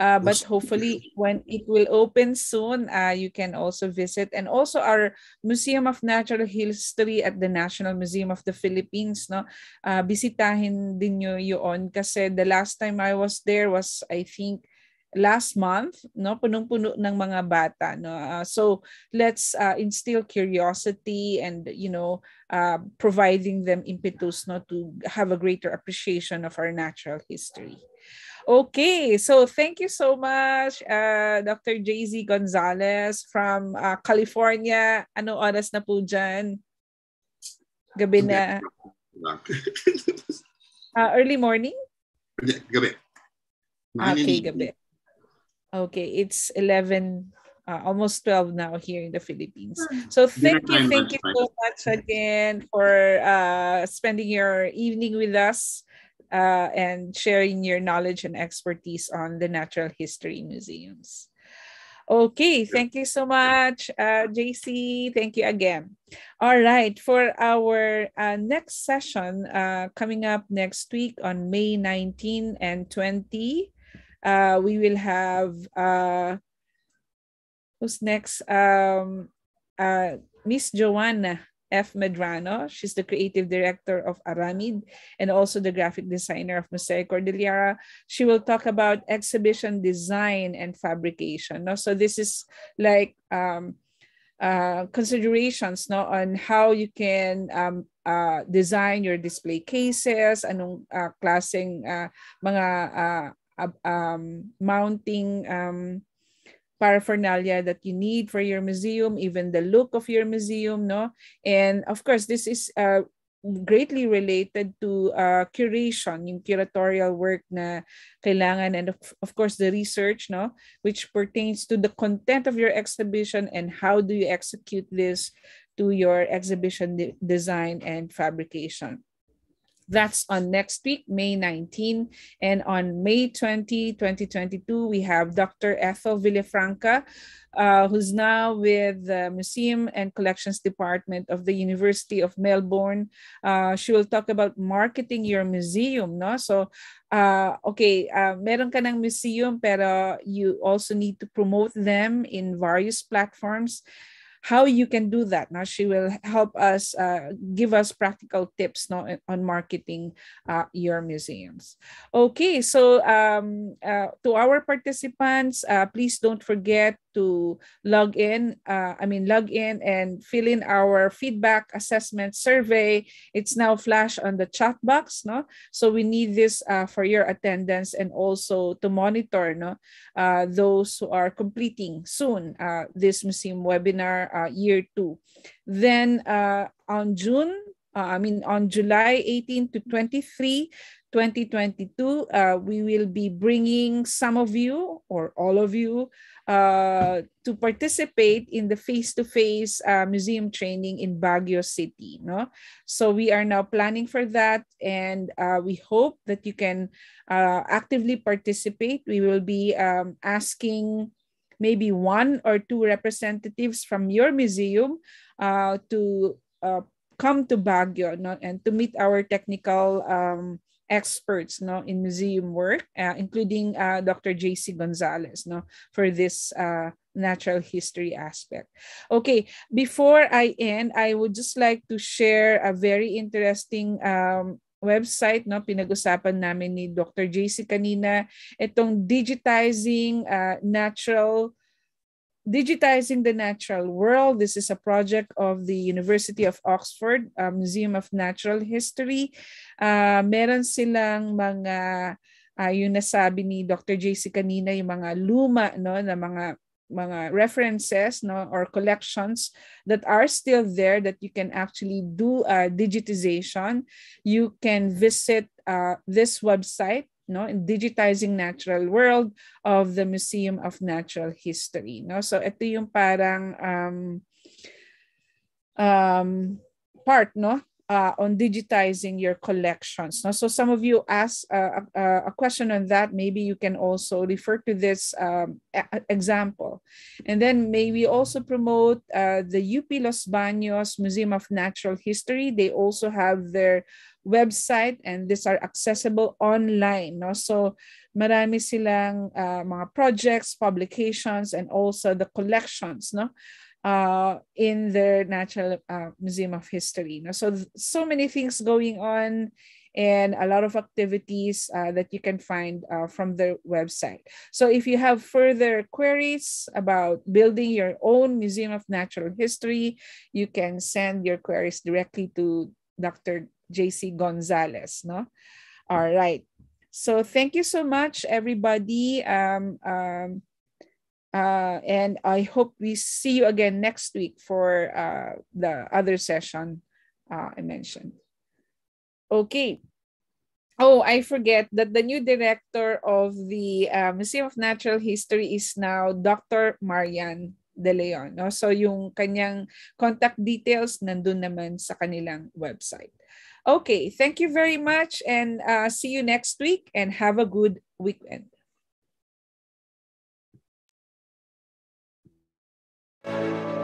Uh, but hopefully when it will open soon, uh, you can also visit. And also our Museum of Natural History at the National Museum of the Philippines. No? Uh, bisitahin din nyo yun kasi the last time I was there was I think last month no punong-puno ng mga bata no uh, so let's uh, instill curiosity and you know uh, providing them impetus no to have a greater appreciation of our natural history Okay, so thank you so much, uh, Dr. JC Gonzalez from uh, California. Ano oras na po dyan? Gabi na. uh, early morning? Gabi. Okay, gabi. Okay, it's 11, uh, almost 12 now here in the Philippines. So thank you, thank you so much again for uh, spending your evening with us uh, and sharing your knowledge and expertise on the natural history museums. Okay, thank you so much, uh, JC. Thank you again. All right, for our uh, next session uh, coming up next week on May 19 and 20, uh, we will have uh, who's next? Um, uh, Miss Joanna F. Medrano. She's the creative director of Aramid and also the graphic designer of Museo Kordilyera. She will talk about exhibition design and fabrication. No? So this is like um, uh, considerations no, on how you can um, uh, design your display cases, anong uh, klaseng uh, mga uh, um, mounting um, paraphernalia that you need for your museum, even the look of your museum, no? And of course, this is uh, greatly related to uh, curation, yung curatorial work na kailangan and of, of course the research, no? Which pertains to the content of your exhibition and how do you execute this to your exhibition de design and fabrication. That's on next week, May 19. And on May 20, 2022, we have Dr. Ethel Villafranca, uh, who's now with the Museum and Collections Department of the University of Melbourne. Uh, she will talk about marketing your museum. No? So, uh, okay, uh, meron ka ng museum pero you also need to promote them in various platforms. How you can do that. Now she will help us uh, give us practical tips no, on marketing uh, your museums. Okay, so um, uh, to our participants, uh, please don't forget to log in, uh, I mean, log in and fill in our feedback assessment survey. It's now flash on the chat box, no? So we need this uh, for your attendance and also to monitor, no? Uh, those who are completing soon uh, this museum webinar uh, year two. Then uh, on June, I mean, on July 18 to 23, 2022, uh, we will be bringing some of you or all of you uh, to participate in the face-to-face uh, museum training in Baguio City. No? So we are now planning for that and uh, we hope that you can uh, actively participate. We will be um, asking maybe one or two representatives from your museum uh, to come to Baguio no? and to meet our technical um, experts no in museum work uh, including uh, Dr. JC Gonzalez no for this uh, natural history aspect okay before I end I would just like to share a very interesting um, website no pinag-usapan namin ni Dr. JC kanina itong digitizing uh, natural Digitizing the Natural World. This is a project of the University of Oxford uh, Museum of Natural History. Uh, meron silang mga, uh, yung nasabi ni Dr. JC kanina, yung mga luma no, na mga mga references no or collections that are still there that you can actually do uh, digitization you can visit uh, this website no in digitizing natural world of the Museum of Natural History no? So ito yung parang um, um, part no uh, on digitizing your collections. No? So some of you asked uh, a, a, question on that. Maybe you can also refer to this um, example. And then maybe also promote uh, the UP Los Baños Museum of Natural History. They also have their website and these are accessible online. No? So marami silang uh, mga projects, publications, and also the collections no? Uh, in their Natural uh, Museum of History. No? So, so many things going on and a lot of activities uh, that you can find uh, from the website. So if you have further queries about building your own Museum of Natural History, you can send your queries directly to Dr. JC Gonzalez. No? All right. So thank you so much, everybody. Um, um, uh, and I hope we see you again next week for uh, the other session uh, I mentioned. Okay. Oh, I forget that the new director of the uh, Museum of Natural History is now Dr. Marian De Leon. No? So yung kanyang contact details nandun naman sa kanilang website. Okay, thank you very much and uh, see you next week and have a good weekend. Thank you.